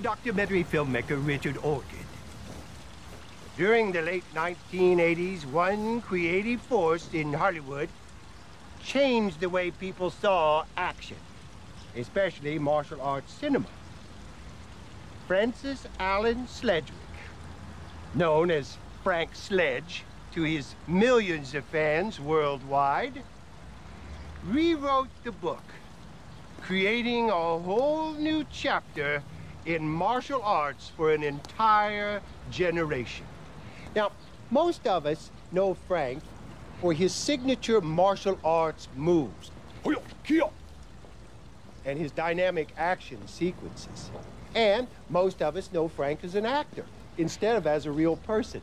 Documentary filmmaker Richard Orchid. During the late 1980s, one creative force in Hollywood changed the way people saw action, especially martial arts cinema. Francis Allen Sledgwick, known as Frank Sledge to his millions of fans worldwide, rewrote the book, creating a whole new chapter in martial arts for an entire generation. Now, most of us know Frank for his signature martial arts moves and his dynamic action sequences. And most of us know Frank as an actor instead of as a real person.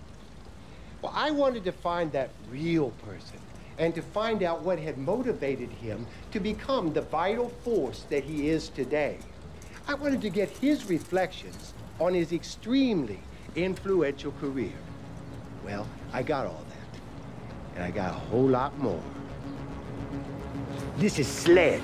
Well, I wanted to find that real person and to find out what had motivated him to become the vital force that he is today. I wanted to get his reflections on his extremely influential career. Well, I got all that. And I got a whole lot more. This is Sledge.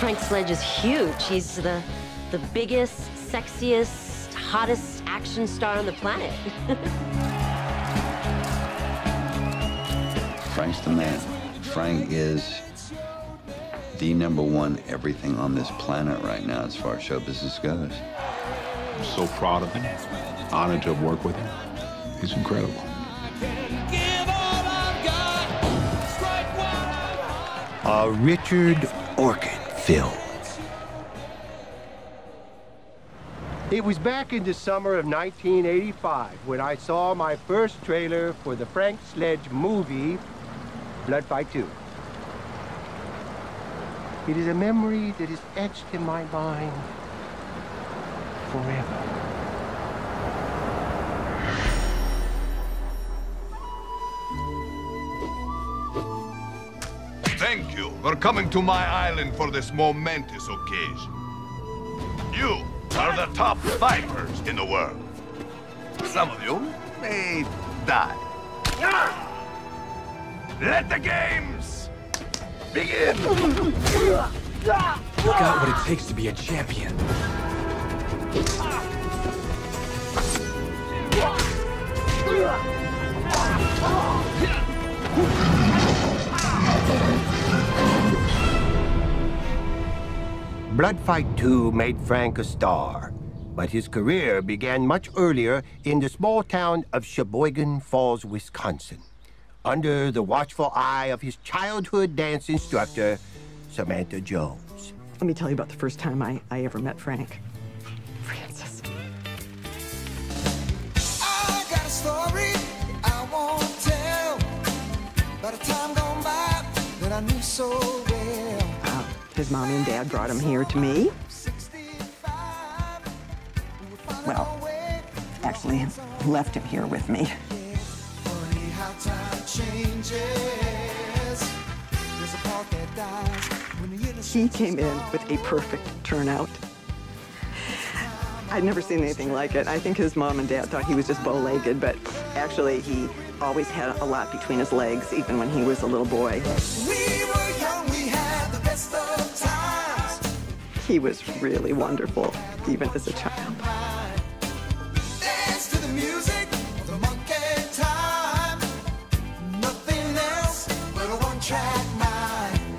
Frank Sledge is huge. He's the, the biggest, sexiest, hottest action star on the planet. Frank's the man. Frank is the number one everything on this planet right now as far as show business goes. I'm so proud of him. Honored to have worked with him. He's incredible. A uh, Richard Orchid film. It was back in the summer of 1985 when I saw my first trailer for the Frank Sledge movie, Blood Fight 2. It is a memory that is etched in my mind forever. Thank you for coming to my island for this momentous occasion. You are the top fighters in the world. Some of you may die. Let the games begin! Got what it takes to be a champion. Blood Fight 2 made Frank a star, but his career began much earlier in the small town of Sheboygan Falls, Wisconsin, under the watchful eye of his childhood dance instructor, Samantha Jones. Let me tell you about the first time I, I ever met Frank. Francis. I got a story I won't tell about a time gone by his mommy and dad brought him here to me. Well, actually, left him here with me. He came in with a perfect turnout. I'd never seen anything like it. I think his mom and dad thought he was just bow-legged, but actually he always had a lot between his legs, even when he was a little boy. We He was really wonderful, even as a child. Dance to the music of the monkey time. Nothing else but a one-track mind.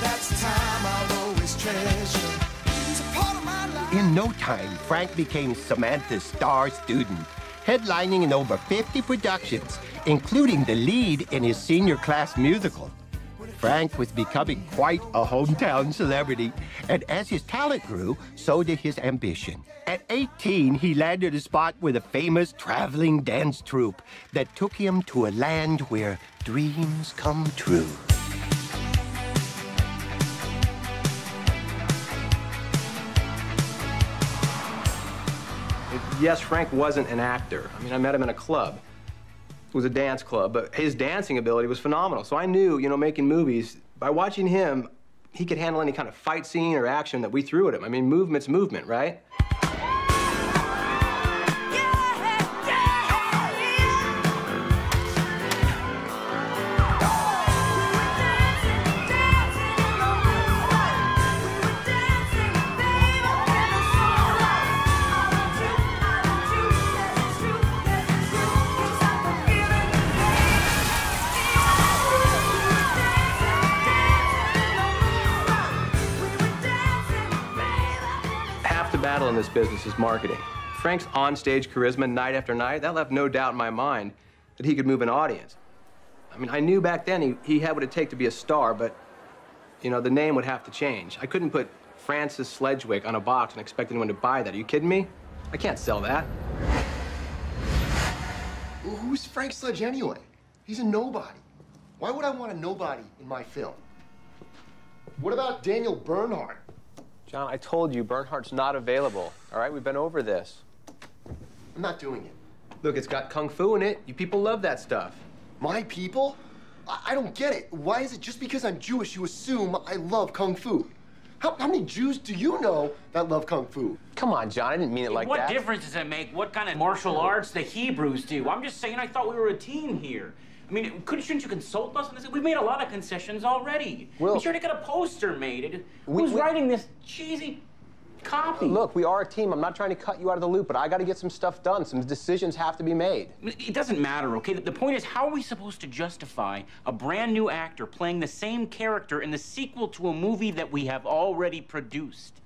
That's the time I'll always treasure. It's a part of my life. In no time, Frank became Samantha's star student, headlining in over 50 productions, including the lead in his senior class musical. Frank was becoming quite a hometown celebrity, and as his talent grew, so did his ambition. At 18, he landed a spot with a famous traveling dance troupe that took him to a land where dreams come true. yes, Frank wasn't an actor. I mean, I met him in a club. Was a dance club, but his dancing ability was phenomenal. So I knew, you know, making movies, by watching him, he could handle any kind of fight scene or action that we threw at him. I mean, movement's movement, right? Business is marketing. Frank's onstage charisma night after night, that left no doubt in my mind that he could move an audience. I mean, I knew back then he, he had what it take to be a star, but, you know, the name would have to change. I couldn't put Francis Sledgewick on a box and expect anyone to buy that. Are you kidding me? I can't sell that. Who's Frank Sledge anyway? He's a nobody. Why would I want a nobody in my film? What about Daniel Bernhardt? John, I told you Bernhardt's not available. All right, we've been over this. I'm not doing it. Look, it's got kung fu in it. You people love that stuff. My people? I, I don't get it. Why is it just because I'm Jewish you assume I love kung fu? How, how many Jews do you know that love kung fu? Come on, John, I didn't mean it like what that. What difference does it make what kind of martial arts the Hebrews do? I'm just saying I thought we were a team here. I mean, couldn't, shouldn't you consult us on this? We've made a lot of concessions already. Will- we sure to get a poster made. It- We- Who's we- writing this cheesy copy? Look, we are a team. I'm not trying to cut you out of the loop, but I got to get some stuff done. Some decisions have to be made. It doesn't matter, okay? The- The point is, how are we supposed to justify a brand new actor playing the same character in the sequel to a movie that we have already produced?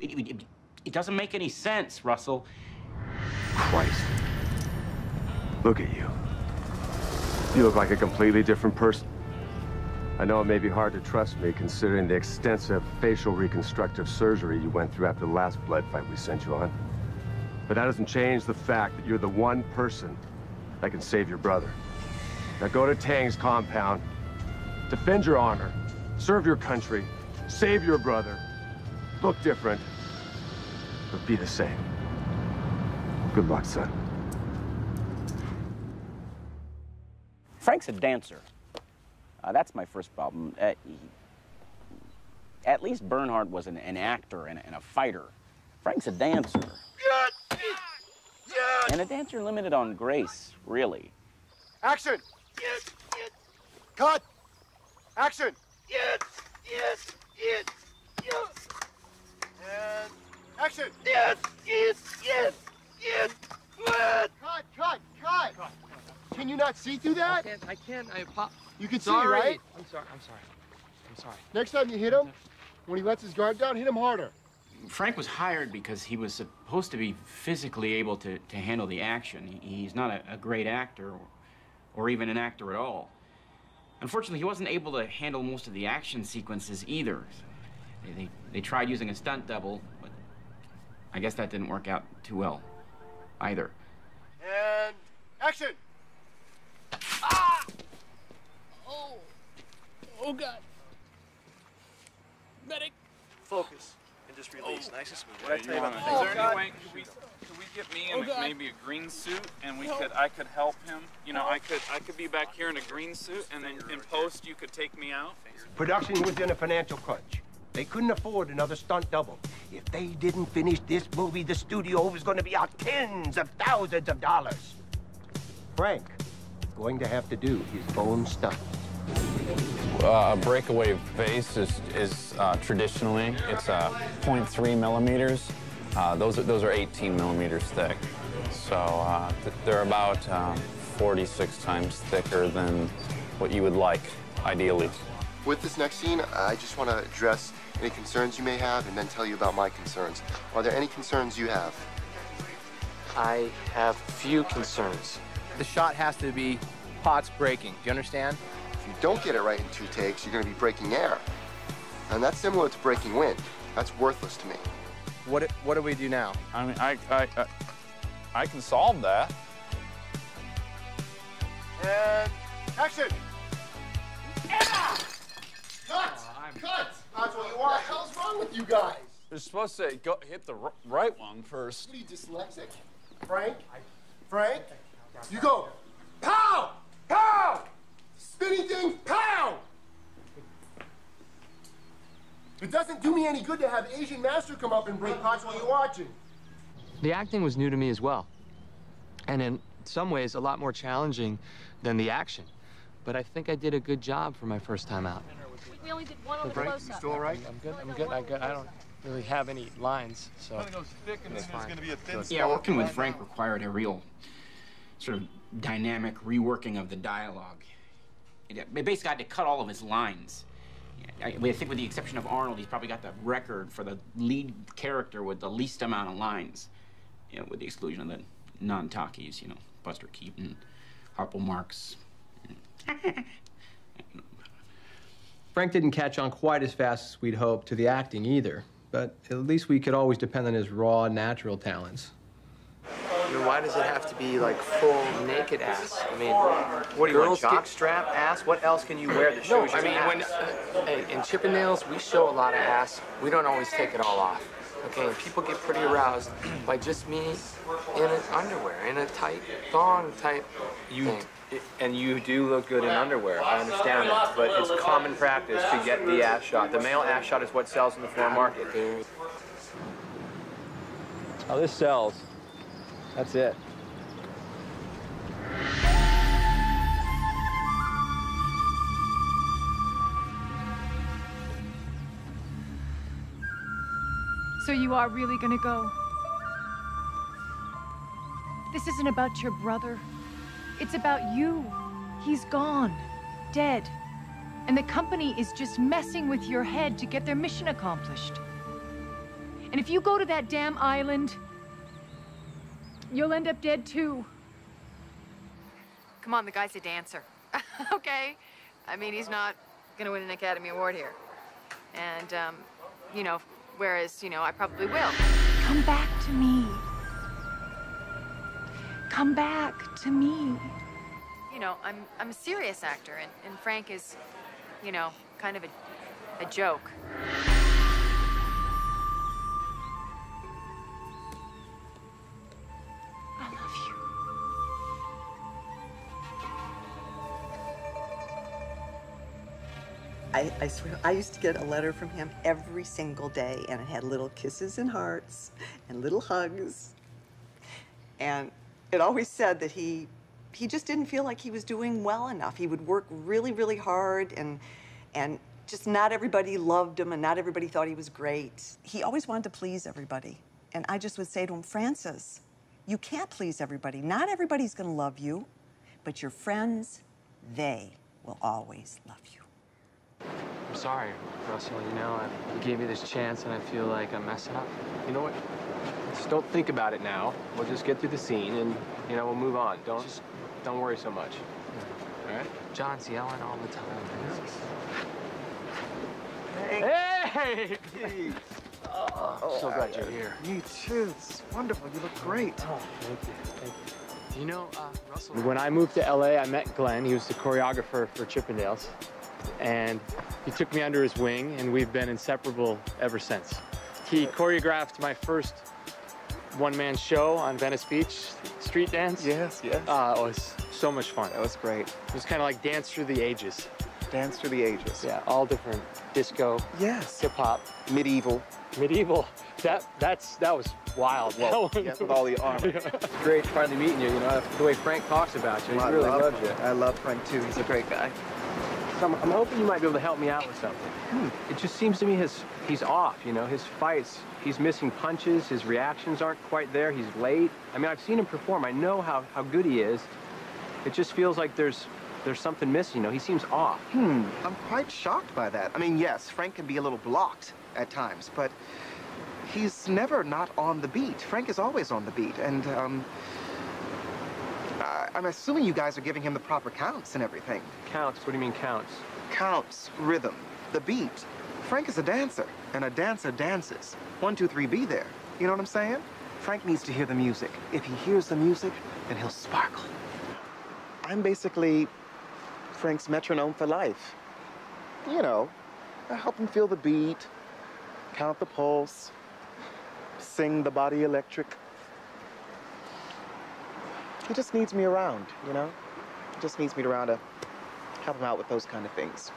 It, it- it- it doesn't make any sense, Russell. Christ. Look at you. You look like a completely different person. I know it may be hard to trust me considering the extensive facial reconstructive surgery you went through after the last blood fight we sent you on. But that doesn't change the fact that you're the one person that can save your brother. Now go to Tang's compound, defend your honor, serve your country, save your brother. Look different, but be the same. Good luck, son. Frank's a dancer. Uh, that's my first problem. Uh, he- at least Bernhardt was an, an actor and a, and a fighter. Frank's a dancer. Yes! Yes! And a dancer limited on grace, really. Action! Yes! Cut! Action! Yes, yes, yes, yes. And action! Yes, yes, yes, yes. What? Cut, cut, cut! Can you not see through that? I can't. I can't. I pop. You can Sorry. see, right? I'm sorry. I'm sorry. I'm sorry. Next time you hit him, when he lets his guard down, hit him harder. Frank was hired because he was supposed to be physically able to, to handle the action. He- He's not a, a great actor or, or even an actor at all. Unfortunately, he wasn't able to handle most of the action sequences either. They, they, they tried using a stunt double, but I guess that didn't work out too well either. And action! Ah! Oh. Oh, God. Medic. Focus and just release. Oh. Nice and smooth. What What I tell you about Is thing. there any way could we, could we get me in Oh, a, maybe a green suit and we No. could I could help him? You know, I could I could be back here in a green suit and then in post you could take me out. Production was in a financial crunch. They couldn't afford another stunt double. If they didn't finish this movie, the studio was going to be out tens of thousands of dollars. Frank is going to have to do his own stuff. Uh, a breakaway vase is, is uh, traditionally it's uh, 0.3 millimeters. Uh, those are those are 18 millimeters thick, so uh, th- they're about um, 46 times thicker than what you would like, ideally. With this next scene, I just want to address any concerns you may have and then tell you about my concerns. Are there any concerns you have? I have few concerns. The shot has to be pots breaking. Do you understand? If you don't get it right in two takes, you're going to be breaking air. And that's similar to breaking wind. That's worthless to me. What do- What do we do now? I mean, I I I, I can solve that. And action! Yeah! Cut! Oh, Cut! That's what you want. What the hell's wrong with you guys? You're supposed to go hit the r- right one first. What are you, dyslexic? Frank? Frank? You go, pow! Pow! Spinning thing, pow! It doesn't do me any good to have Asian Master come up and break pots while you're watching. The acting was new to me as well. And in some ways, a lot more challenging than the action. But I think I did a good job for my first time out. We only did one on the close-up. you still all right? I'm good. I'm good. I, good. I don't really have any lines, so. it's fine. Yeah, working with Frank required a real sort of dynamic reworking of the dialogue. It, it basically had to cut all of his lines. I, I think with the exception of Arnold, he's probably got the record for the lead character with the least amount of lines, you know, with the exclusion of the non-talkies, you know, Buster Keaton, Harpo Marx. Frank didn't catch on quite as fast as we'd hoped to the acting either, but at least we could always depend on his raw, natural talents. I mean, why does it have to be like full naked ass? I mean, What do you want, girls jock get- strap ass? What else can you wear that No, shows I your mean, when ass? uh, hey, in Chippendales, we show a lot of ass. We don't always take it all off. Okay, and people get pretty aroused by just me in an underwear, in a tight thong type You thing. and you do look good in underwear. I understand that, but it's common practice to get the ass shot. The male ass shot is what sells in the foreign market. Oh, this sells. That's it. So you are really gonna go? This isn't about your brother. It's about you. He's gone. Dead. And the company is just messing with your head to get their mission accomplished. And if you go to that damn island, you'll end up dead too. Come on, the guy's a dancer. okay? I mean, he's not gonna win an Academy Award here. And, um, you know, whereas, you know, I probably will. Come back to me. Come back to me. You know, I'm, I'm a serious actor, and, and Frank is, you know, kind of a, a joke. I love you. I, I swear, I used to get a letter from him every single day, and it had little kisses and hearts and little hugs. And it always said that he he just didn't feel like he was doing well enough. He would work really, really hard, and and just not everybody loved him, and not everybody thought he was great. He always wanted to please everybody, and I just would say to him, Francis, you can't please everybody. Not everybody's going to love you, but your friends, they will always love you. I'm sorry, Russell. You know, I gave you this chance, and I feel like I'm messing up. You know what? Just don't think about it now. We'll just get through the scene and, you know, we'll move on. Don't, just, don't worry so much. All right? John's yelling all the time. Hey! Oh, I'm so glad you're here. Me too. It's wonderful. You look great. Oh, thank you. Thank you. Do you know, uh, Russell. When I moved to LA, I met Glenn. He was the choreographer for Chippendales. And he took me under his wing, and we've been inseparable ever since. He choreographed my first one-man show on Venice Beach, street dance. Yes, yes. Uh, it was so much fun. That was great. It was kind of like dance through the ages. Dance through the ages. Yeah, all different disco, Yes. hip hop, Medieval. Medieval. That that's that was wild. Whoa. That yes, was- with all the armor. It's great finally meeting you, you know, the way Frank talks about you. He I really love loves you. I love Frank too. He's a great guy. So I'm, I'm hoping you might be able to help me out with something. It just seems to me his he's off, you know, his fights, he's missing punches, his reactions aren't quite there, he's late. I mean, I've seen him perform. I know how, how good he is. It just feels like there's there's something missing, you know, he seems off. Hmm. I'm quite shocked by that. I mean, yes, Frank can be a little blocked at times, but he's never not on the beat. Frank is always on the beat, and um, I- I'm assuming you guys are giving him the proper counts and everything. Counts? What do you mean counts? Counts, rhythm, the beat. Frank is a dancer, and a dancer dances. One, two, three, be there. You know what I'm saying? Frank needs to hear the music. If he hears the music, then he'll sparkle. I'm basically Frank's metronome for life. You know, I help him feel the beat, count the pulse, sing the body electric. He just needs me around, you know? He just needs me around to help him out with those kind of things.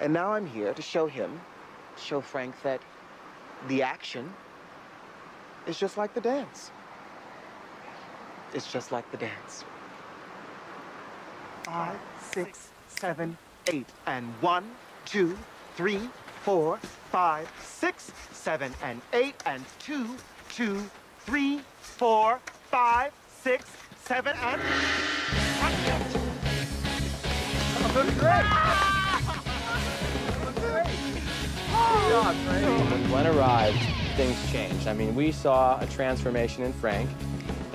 And now I'm here to show him, show Frank that the action is just like the dance. It's just like the dance. Five, six, seven, eight, and one, two, three, four, five, six, seven, and eight, and two, two, three, four, five, six, seven, and. I'm doing great. When Glenn arrived, things changed. I mean, we saw a transformation in Frank,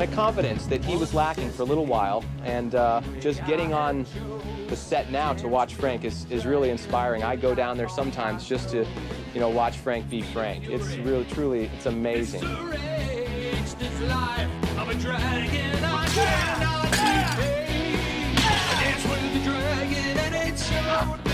a confidence that he was lacking for a little while, and uh, just getting on the set now to watch Frank is, is really inspiring. I go down there sometimes just to, you know, watch Frank be Frank. It's really, truly, it's amazing. And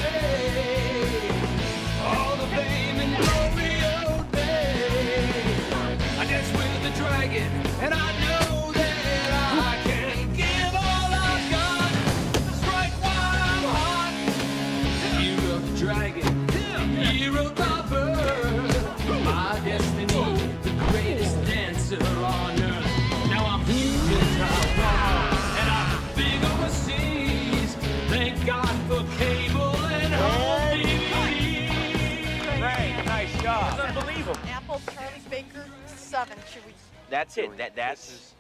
seven. Should we? That's it. That that's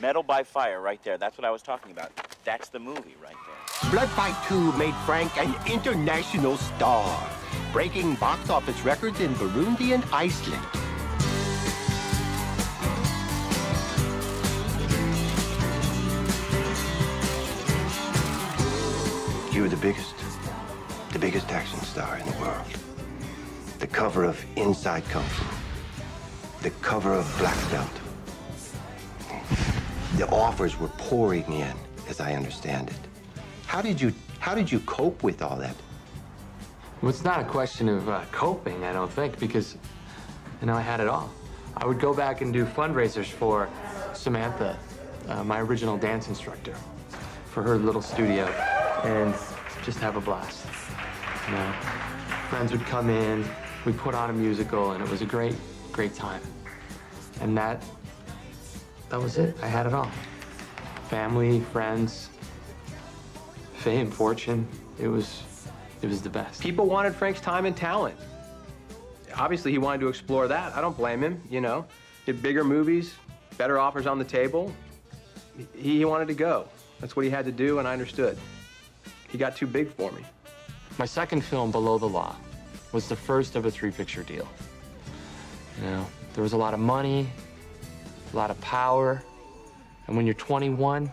Metal by Fire right there. That's what I was talking about. That's the movie right there. Blood Fight 2 made Frank an international star, breaking box office records in Burundi and Iceland. You were the biggest, the biggest action star in the world. The cover of Inside Kung Fu. The cover of Black Belt. The offers were pouring in, as I understand it. How did you, how did you cope with all that? Well, it's not a question of uh, coping, I don't think, because, you know, I had it all. I would go back and do fundraisers for Samantha, uh, my original dance instructor, for her little studio, and just have a blast. You know, friends would come in, we put on a musical, and it was a great, great time. And that, that was it. I had it all. Family, friends, fame, fortune. It was, it was the best. People wanted Frank's time and talent. Obviously, he wanted to explore that. I don't blame him, you know. Get bigger movies, better offers on the table. He, he wanted to go. That's what he had to do, and I understood. He got too big for me. My second film, Below the Law, was the first of a three-picture deal. You know, there was a lot of money, a lot of power, and when you're 21,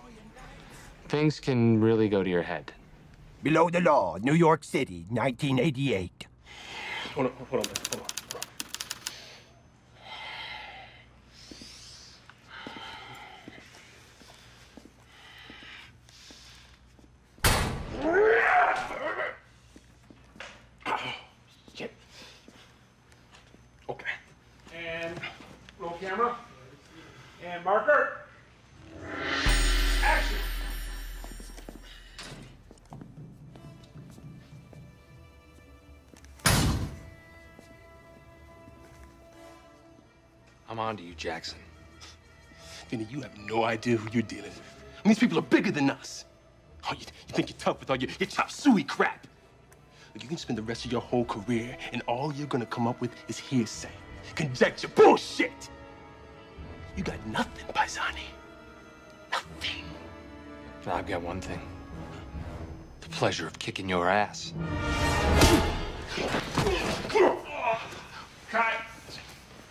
things can really go to your head. Below the Law, New York City, 1988. Hold on, hold on, hold on. On to you, Jackson. Vinny, you have no idea who you're dealing with. And these people are bigger than us. Oh, you, you think you're tough with all your, your chop suey crap. Look, you can spend the rest of your whole career, and all you're gonna come up with is hearsay, conjecture, bullshit. You got nothing, Paisani. Nothing. I've got one thing. The pleasure of kicking your ass. Cut.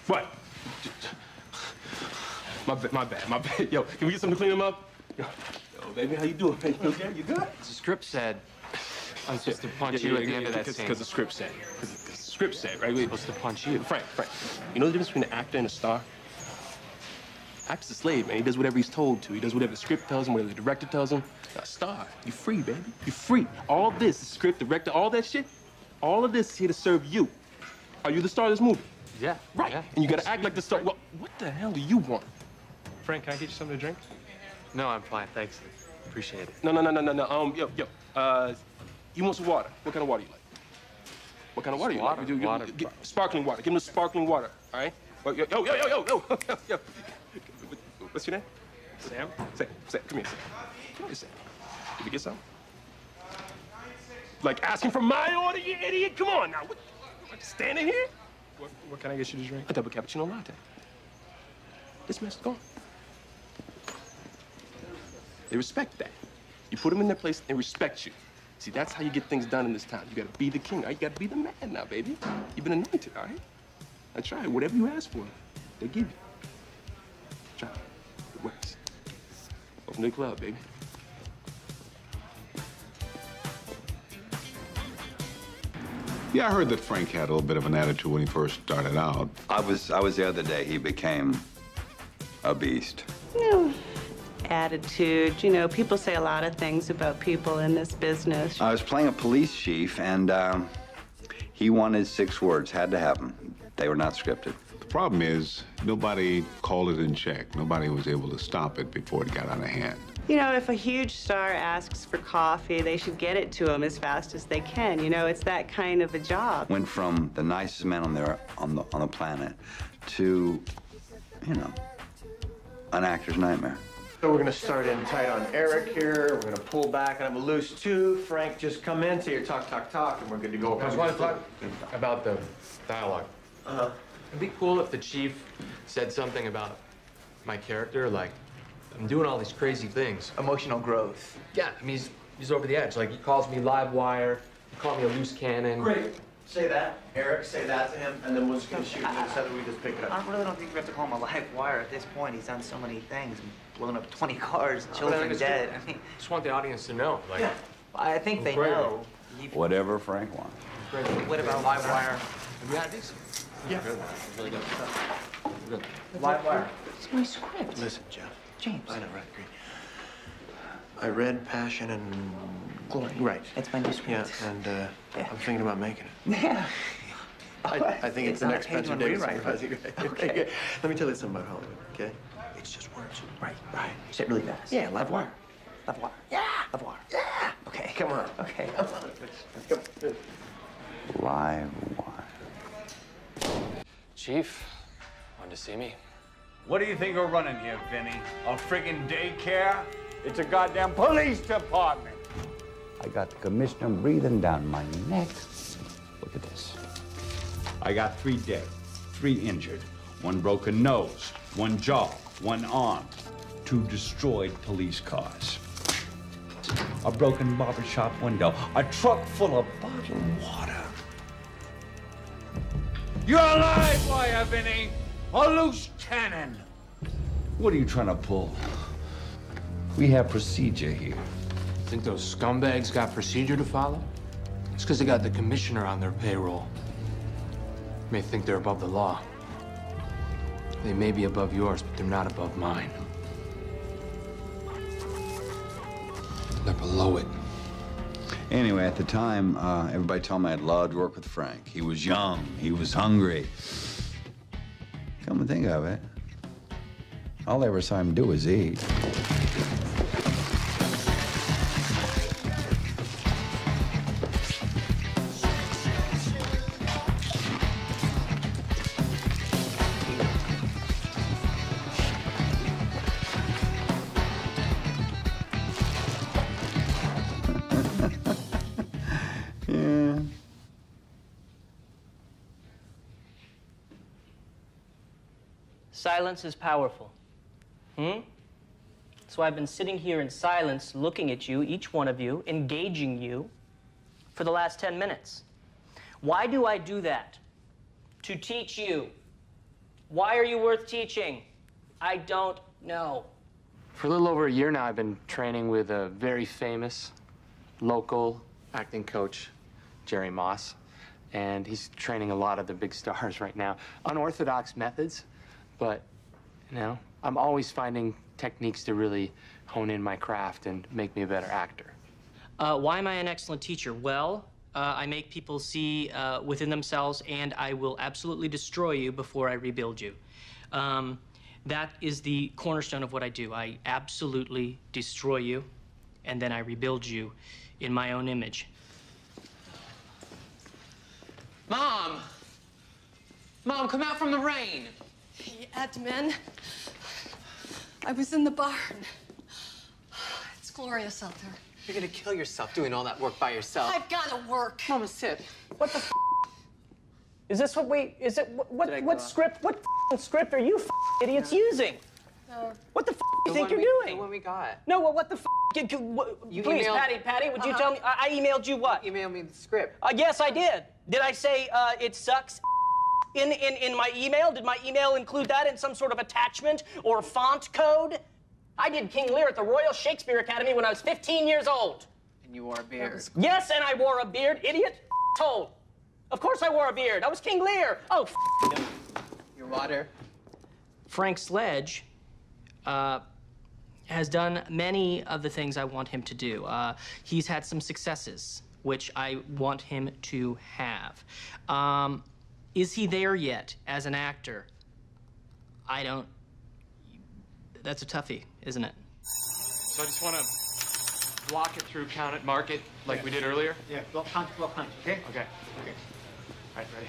What? My bad, my bad, my bad. Yo, can we get something to clean them up? Yo, yo baby, how you doing, man? You okay? You good? The script said I'm supposed to punch you at the end of that scene. Because the script said. Because the script said, right? supposed to punch you. Frank, Frank, you know the difference between an actor and a star? Actor's a slave, man. He does whatever he's told to. He does whatever the script tells him, whatever the director tells him. A star, you're free, baby. You're free. All this, the script, director, all that shit, all of this is here to serve you. Are you the star of this movie? Yeah. Right. yeah. And you gotta act like the star. Well, what the hell do you want? Frank, can I get you something to drink? No, I'm fine. Thanks. Appreciate it. No, no, no, no, no, no. Um, yo, yo. Uh, you want some water? What kind of water you like? What kind of water you Water, like? You- you- water. get- sparkling water. Give him the sparkling water. All right. Yo, yo, yo, yo, yo, yo, yo. yo. What's your name? Sam. Sam. Sam. Come here, Sam. Come here, Sam. Did you get some? Like asking for my order, you idiot? Come on now. What, what, standing here? What, what can I get you to drink? A double cappuccino latte. This mess is gone. They respect that. You put them in their place, they respect you. See, that's how you get things done in this town. You gotta be the king, all right? You gotta be the man now, baby. You've been anointed, all right? That's right. Whatever you ask for, they give you. Try. It works. Welcome to the club, baby. Yeah, I heard that Frank had a little bit of an attitude when he first started out. I was I was the other day. He became a beast. You know, attitude. You know, people say a lot of things about people in this business. I was playing a police chief, and um, he wanted six words. Had to have them. They were not scripted. The problem is nobody called it in check. Nobody was able to stop it before it got out of hand. You know, if a huge star asks for coffee, they should get it to him as fast as they can. You know, it's that kind of a job. Went from the nicest man on there on the on the planet to, you know, an actor's nightmare. So we're gonna start in tight on Eric here. We're gonna pull back on him a loose two. Frank, just come in, say your talk, talk, talk, and we're good to go. I just want to talk about the dialogue. Uh-huh. It'd be cool if the chief said something about my character, like, I'm doing all these crazy things. Emotional growth. Yeah, I mean, he's, he's over the edge. Like, he calls me live wire, he called me a loose cannon. Great. Say that, Eric. Say that to him, and then we're just gonna shoot him so that we just pick it up. I really don't think we have to call him a live wire at this point. He's done so many things, blown up 20 cars, But I children think dead. good. I mean, just want the audience to know. Like, Yeah. I think they Great. know. Whatever Frank wants. What about live wire? Have you had these? Yeah. Really good. Good. Live wire. It's my script. Listen, Jeff. James. I know, right? Agree. I read Passion and Glory. Right. It's my new script. Yeah, and uh, I'm thinking about making it. Yeah. I, I think it's, It's the next a page Spencer one Davis rewrite. Right. Okay. Let me tell you something about Hollywood, okay? It's just words. Right, right. Say it really fast. Yeah, live wire. Live wire. Yeah. Live wire. Yeah. Okay. Come on. Okay. Come on. Come on. Live wire. Chief, wanted to see me? What do you think we're running here, Vinny? A friggin' daycare? It's a goddamn police department. I got the commissioner breathing down my neck. Look at this. I got three dead, three injured, one broken nose, one jaw, one arm, two destroyed police cars, a broken barbershop window, a truck full of bottled water. You're alive, wire, Vinny! A loose cannon! What are you trying to pull? We have procedure here. Think those scumbags got procedure to follow? It's because they got the commissioner on their payroll. May think they're above the law. They may be above yours, but they're not above mine. They're below it. Anyway, at the time, uh, everybody told me I'd love to work with Frank. He was young, he was hungry. Come to think of it, all I ever saw him do was eat. Silence is powerful. Hmm? So I've been sitting here in silence, looking at you, each one of you, engaging you, for the last 10 minutes. Why do I do that? To teach you. Why are you worth teaching? I don't know. For a little over a year now, I've been training with a very famous local acting coach, Jerry Moss. And he's training a lot of the big stars right now. Unorthodox methods, but, you know, I'm always finding techniques to really hone in my craft and make me a better actor. Uh, why am I an excellent teacher? Well, uh, I make people see uh, within themselves, and I will absolutely destroy you before I rebuild you. Um, that is the cornerstone of what I do. I absolutely destroy you, and then I rebuild you in my own image. Mom! Mom, come out from the rain! Hey, admin. I was in the barn. It's glorious out there. You're gonna kill yourself doing all that work by yourself. I've got to work. Mama, sit. What the? F- is this what we? Is it what? What, what script? What f***ing script are you f***ing idiots using? Uh, What the f you think you're we- doing? The one we got. No, well, what the f? You, you, what- You please, emailed- Patty, Patty, would you Uh-huh. tell me? I, I emailed you what? You emailed me the script. Uh, yes, I did. Did I say uh, it sucks? In, in, in my email? Did my email include that in some sort of attachment or font code? I did King Lear at the Royal Shakespeare Academy when I was 15 years old. And you wore a beard. Yes, and I wore a beard, idiot. Told. Of course I wore a beard. I was King Lear. Oh, f- Your water. Frank Sledge uh, has done many of the things I want him to do. Uh, he's had some successes, which I want him to have. Um, is he there yet as an actor? I don't. That's a toughie, isn't it? So I just want to block it through, count it, mark it, like we did earlier. Yeah, block punch, block punch, okay? Okay. Okay. All right, ready?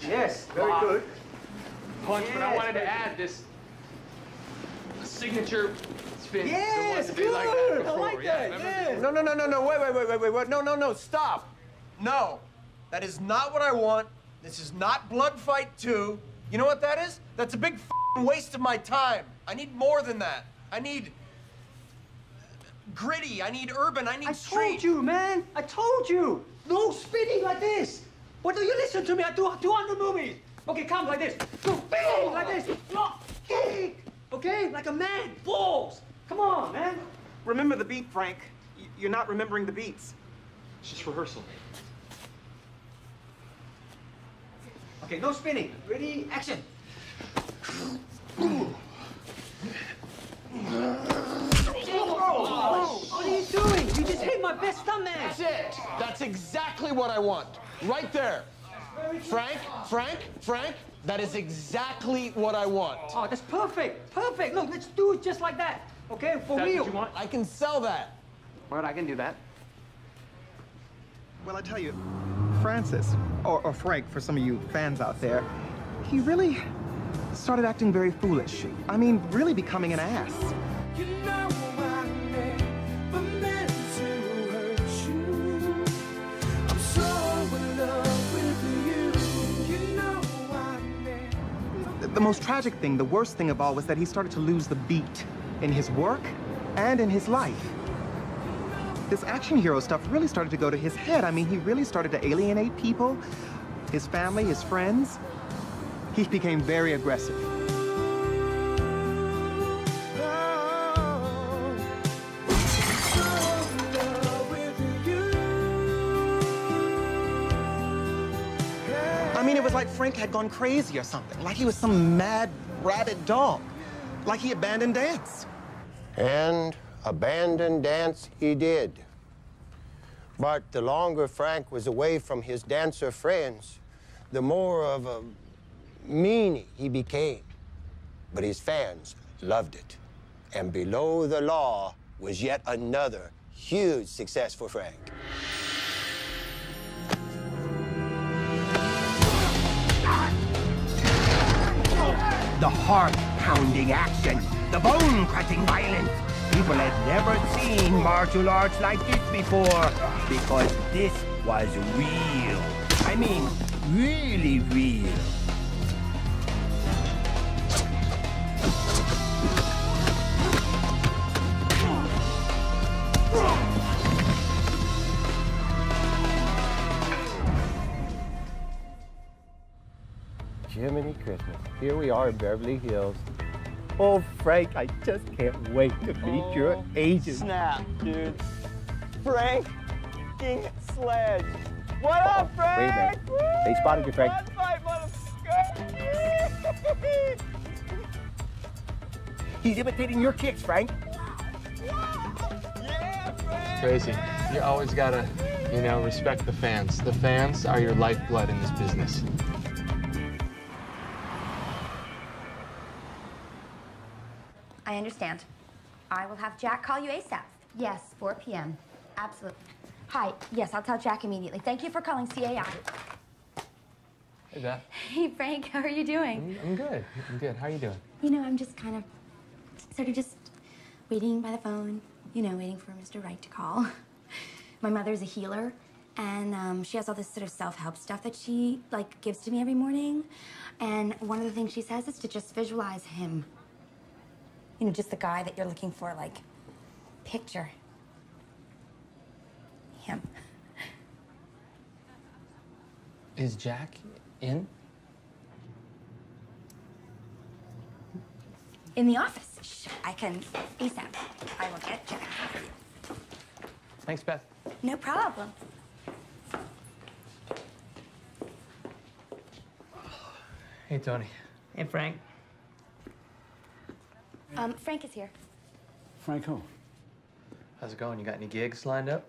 Yes, very Block. good. Punch, but I wanted to add this signature spin. Yes, the one like that good. I like yeah, that. remember? Yeah. No, no, no, no, no. Wait, wait, wait, wait, wait, wait. No, no, no. Stop. No, that is not what I want. This is not Blood Fight 2. You know what that is? That's a big waste of my time. I need more than that. I need gritty. I need urban. I need I street. I told you, man. I told you. No spinning like this. What do you listen to me? I do 200 movies. Okay, come like this. Go bang like this. Block, kick. Okay, like a man. Balls. Come on, man. Remember the beat, Frank. Y- You're not remembering the beats. It's just rehearsal. Okay, no spinning. Ready? Action. Oh, what are you doing? You just hit my best stuntman. That's it. That's exactly what I want. Right there. Frank, Frank, Frank, that is exactly what I want. Oh, that's perfect. Perfect. Look, let's do it just like that. Okay, for That's real. what you want? I can sell that. Well, I can do that. Well, I tell you, Francis, or, or Frank for some of you fans out there, he really started acting very foolish. I mean, really becoming an ass. You know I never meant to hurt you. I'm so in love with you. You know I never. The most tragic thing, the worst thing of all, was that he started to lose the beat in his work and in his life. This action hero stuff really started to go to his head. I mean, he really started to alienate people, his family, his friends. He became very aggressive. I mean, it was like Frank had gone crazy or something, like he was some mad, rabid dog, like he abandoned dance. And abandon dance he did. But the longer Frank was away from his dancer friends, the more of a meanie he became. But his fans loved it. And Below the Law was yet another huge success for Frank. The heart-pounding action, the bone-crushing violence. People had never seen martial arts like this before because this was real. I mean, really real. Jiminy Christmas. Here we are in Beverly Hills. Oh, Frank, I just can't wait to meet your oh, agent. Snap, dude. Frank King Sledge. What up, Frank? Wait a minute. They spotted you, Frank. He's imitating your kicks, Frank. Crazy. You always gotta, you know, respect the fans. The fans are your lifeblood in this business. I understand. I will have Jack call you ASAP. Yes, 4 p.m. Absolutely. Hi. Yes, I'll tell Jack immediately. Thank you for calling CAI. Hey, Beth. Hey, Frank. How are you doing? I'm, I'm good. I'm good. How are you doing? You know, I'm just kind of, sort of just waiting by the phone, you know, waiting for Mr. Wright to call. My mother's a healer, And um, she has all this sort of self-help stuff that she like gives to me every morning. And one of the things she says is to just visualize him. You know, just the guy that you're looking for, like picture him. Is Jack in? In the office. Shh, I can ASAP. I will get Jack. Thanks, Beth. No problem. Hey, Tony. Hey, Frank. Um, Frank is here. Frank who? How's it going? You got any gigs lined up?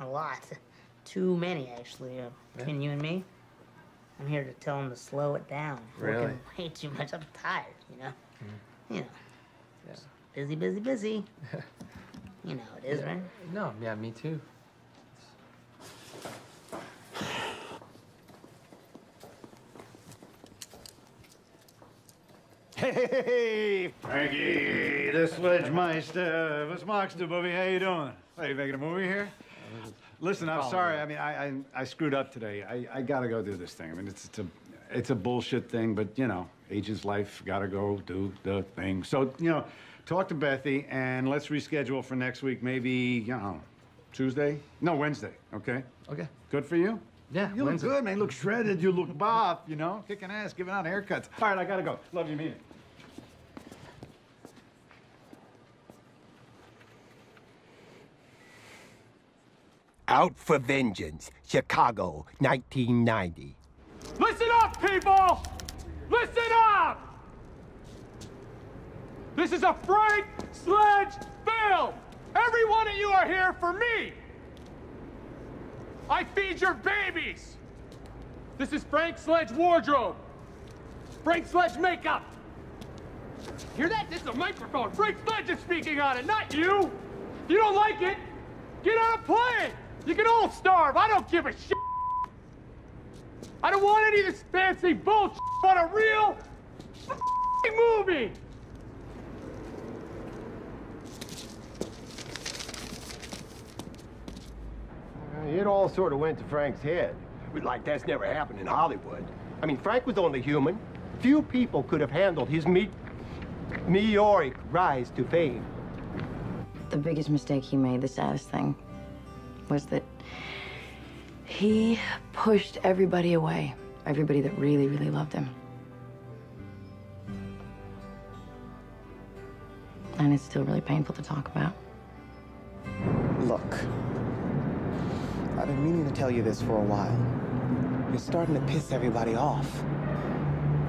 A lot. Too many, actually. Uh, between you and me, I'm here to tell him to slow it down. Really? Working way too much. I'm tired, you know? You know. Just Busy, busy, busy. you know it is, Yeah. right? No, yeah, me too. Hey, Frankie, the Sledgemeister. What's Moxter, Bobby? How you doing? Are you making a movie here? Listen, I'm sorry. I mean, I, I, I screwed up today. I, I gotta go do this thing. I mean, it's, it's a it's a bullshit thing, but you know, age's life. Gotta go do the thing. So you know, talk to Bethy and let's reschedule for next week. Maybe you know, Tuesday? No, Wednesday. Okay. Okay. Good for you. Yeah, You Wednesday. look good, man. You look shredded. You look buff. You know, kicking ass, giving out haircuts. All right, I gotta go. Love you, mean it. Out for Vengeance, Chicago, 1990. Listen up, people! Listen up! This is a Frank Sledge film! Every one of you are here for me! I feed your babies! This is Frank Sledge wardrobe! Frank Sledge makeup! Hear that? This is a microphone. Frank Sledge is speaking on it, not you! If you don't like it, get on a plane! You can all starve. I don't give a shit! I don't want any of this fancy bullshit. I want a real f***ing movie. Uh, it all sort of went to Frank's head. Like that's never happened in Hollywood. I mean, Frank was only human. Few people could have handled his me- meteoric rise to fame. The biggest mistake he made, the saddest thing, was that he pushed everybody away. Everybody that really, really loved him. And it's still really painful to talk about. Look, I've been meaning to tell you this for a while. You're starting to piss everybody off.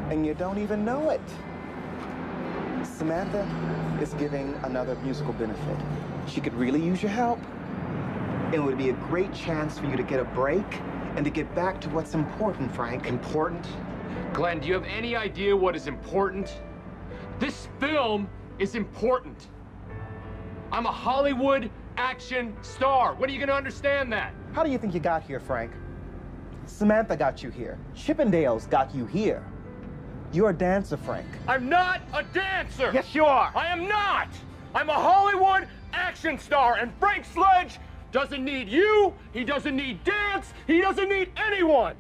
And you don't even know it. Samantha is giving another musical benefit. She could really use your help. It would be a great chance for you to get a break and to get back to what's important, Frank. Important? Glenn, do you have any idea what is important? This film is important. I'm a Hollywood action star. When are you going to understand that? How do you think you got here, Frank? Samantha got you here. Chippendales got you here. You're a dancer, Frank. I'm not a dancer. Yes, you are. I am not. I'm a Hollywood action star, and Frank Sledge doesn't need you. He doesn't need dance. He doesn't need anyone.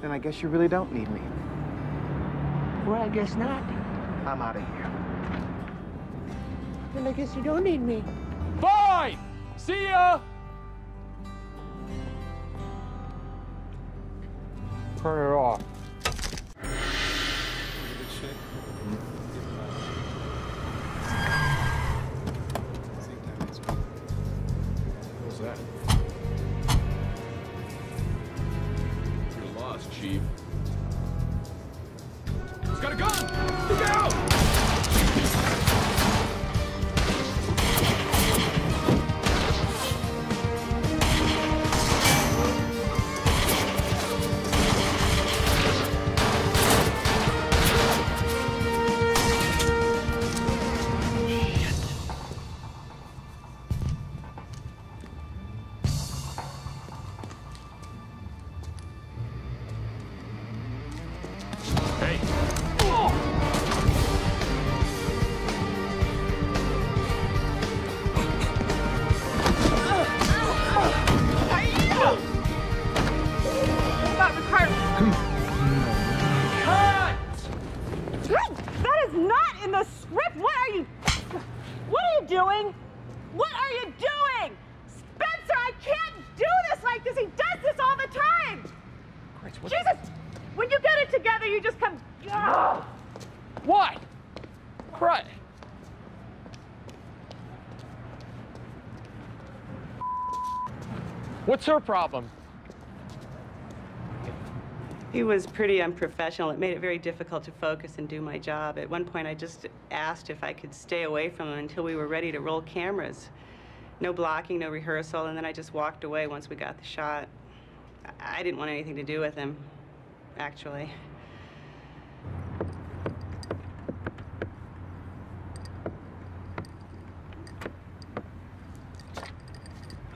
Then I guess you really don't need me. Well, I guess not. I'm out of here. Then I guess you don't need me. Bye. See ya. Turn it off. What's her problem? He was pretty unprofessional. It made it very difficult to focus and do my job. At one point, I just asked if I could stay away from him until we were ready to roll cameras. No blocking, no rehearsal, and then I just walked away once we got the shot. I I didn't want anything to do with him, actually.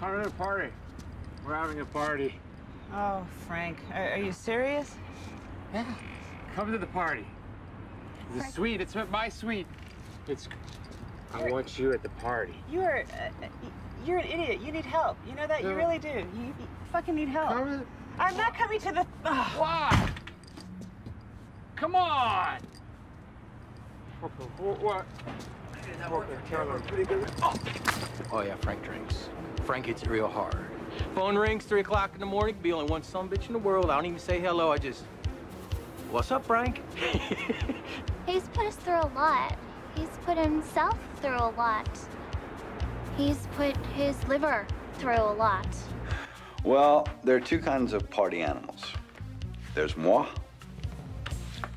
Come to the party. We're having a party. Oh, Frank, are, are you serious? Yeah. Come to the party. The suite. It's my suite. It's. I want you at the party. You are. Uh, you're an idiot. You need help. You know that. You really do. You, you fucking need help. I'm not coming to the. Why? Come on. What? Oh yeah, Frank drinks. Frank hits it real hard. Phone rings, three o'clock in the morning. Be only one some bitch in the world. I don't even say hello. I just, what's up, Frank? He's put us through a lot. He's put himself through a lot. He's put his liver through a lot. Well, there are two kinds of party animals. There's moi,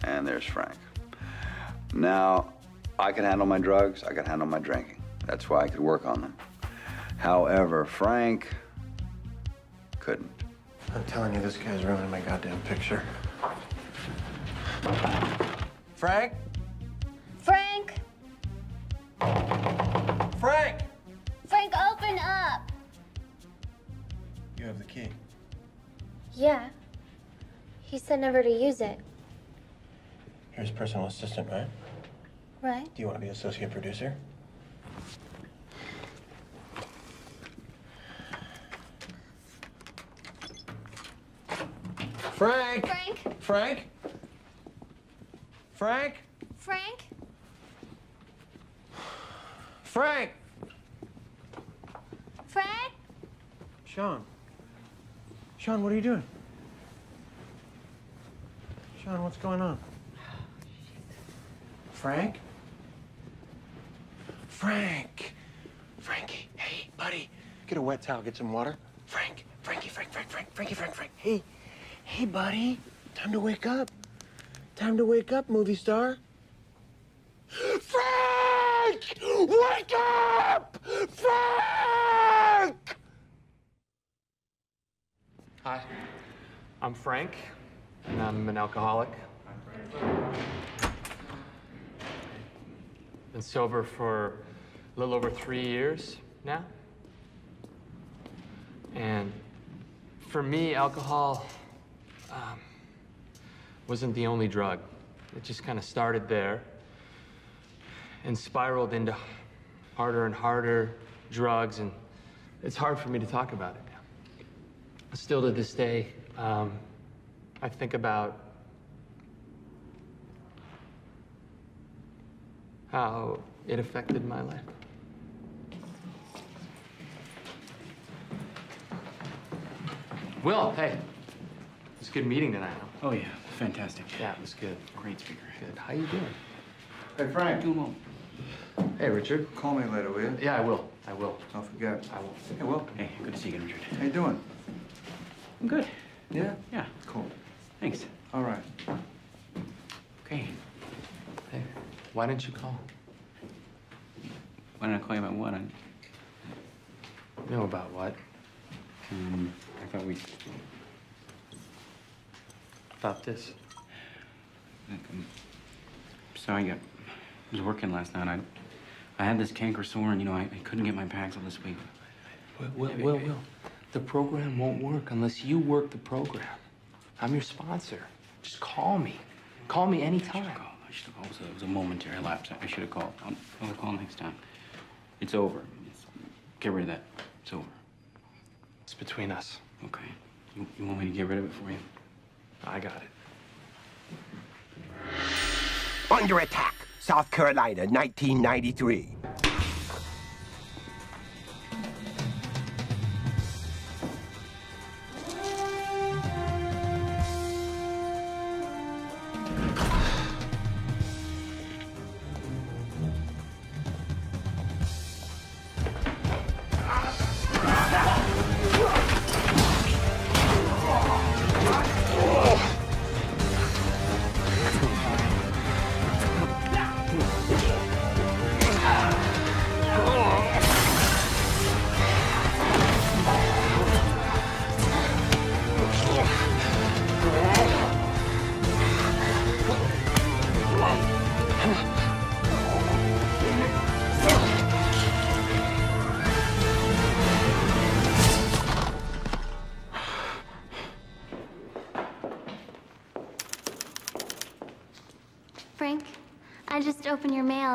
and there's Frank. Now, I can handle my drugs, I can handle my drinking. That's why I could work on them. However, Frank couldn't. I'm telling you, this guy's ruining my goddamn picture. Frank? Frank! Frank! Frank, open up! You have the key. Yeah. He said never to use it, You're his personal assistant, right? right? Do you want to be associate producer? Frank! Frank! Frank? Frank? Frank? Frank! Frank? Sean. Sean, what are you doing? Sean, what's going on? Frank? Frank! Frankie, hey, buddy. Get a wet towel, get some water. Frank, Frankie, Frank, Frank, Frank, Frankie, Frank, Frank. Hey, hey, buddy. Time to wake up. Time to wake up, movie star. Frank! Wake up! Frank! Hi, I'm Frank, and I'm an alcoholic. Been sober for a little over three years now. And for me, alcohol um, wasn't the only drug. It just kind of started there and spiraled into harder and harder drugs, and it's hard for me to talk about it now. Still to this day, um, I think about how it affected my life. Will, hey. It was a good meeting tonight. Huh? Oh, yeah. Fantastic. Yeah, it was good. Great speaker. Good. How you doing? Hey, Frank. Doing well. Hey, Richard. Call me later, will you? Yeah, I will. I will. Don't forget. I will. Hey, Will. Hey, good to see you again, Richard. How you doing? I'm good. Yeah? Yeah. Cool. Thanks. All right. Okay. Hey, why didn't you call? Why didn't I call you about what? I... know about what? Um, I thought we... About this. I'm sorry, I uh, was working last night. I, I had this canker sore, and you know, I, I couldn't get my Paxil this week. Will, Will, Will, Will. The program won't work unless you work the program. I'm your sponsor. Just call me. Call me anytime. I should have called. It was a, it was a momentary lapse. I, I should have called. I'll, I'll call next time. It's over. It's, get rid of that. It's over. It's between us. Okay. You, you want me to get rid of it for you? I got it. Under Attack, South Carolina, 1993.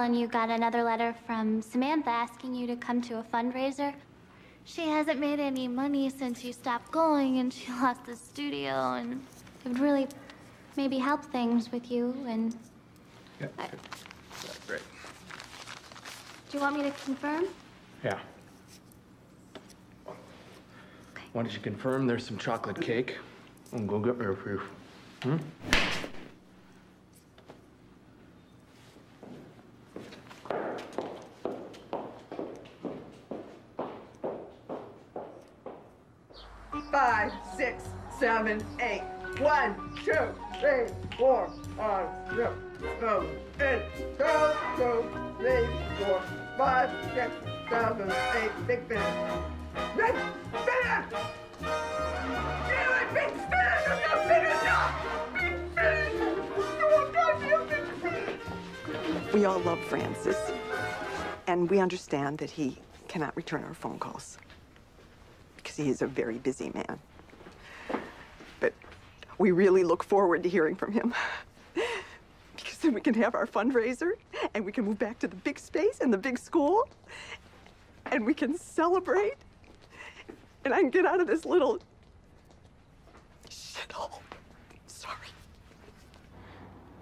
And you got another letter from Samantha asking you to come to a fundraiser. She hasn't made any money since you stopped going and she lost the studio and it would really maybe help things with you and Yep. I- Great. do you want me to confirm? Yeah. Why don't you confirm there's some chocolate cake? And go get me a few. Hmm? Five, six, seven, eight. One, two, three, four, five, six, seven, eight. Two, two, three, four, five, six, seven, eight. Big finish. Big finish! Big not! Big! We all love Francis, and we understand that he cannot return our phone calls because he is a very busy man. But we really look forward to hearing from him because then we can have our fundraiser and we can move back to the big space and the big school and we can celebrate and I can get out of this little shithole. Sorry.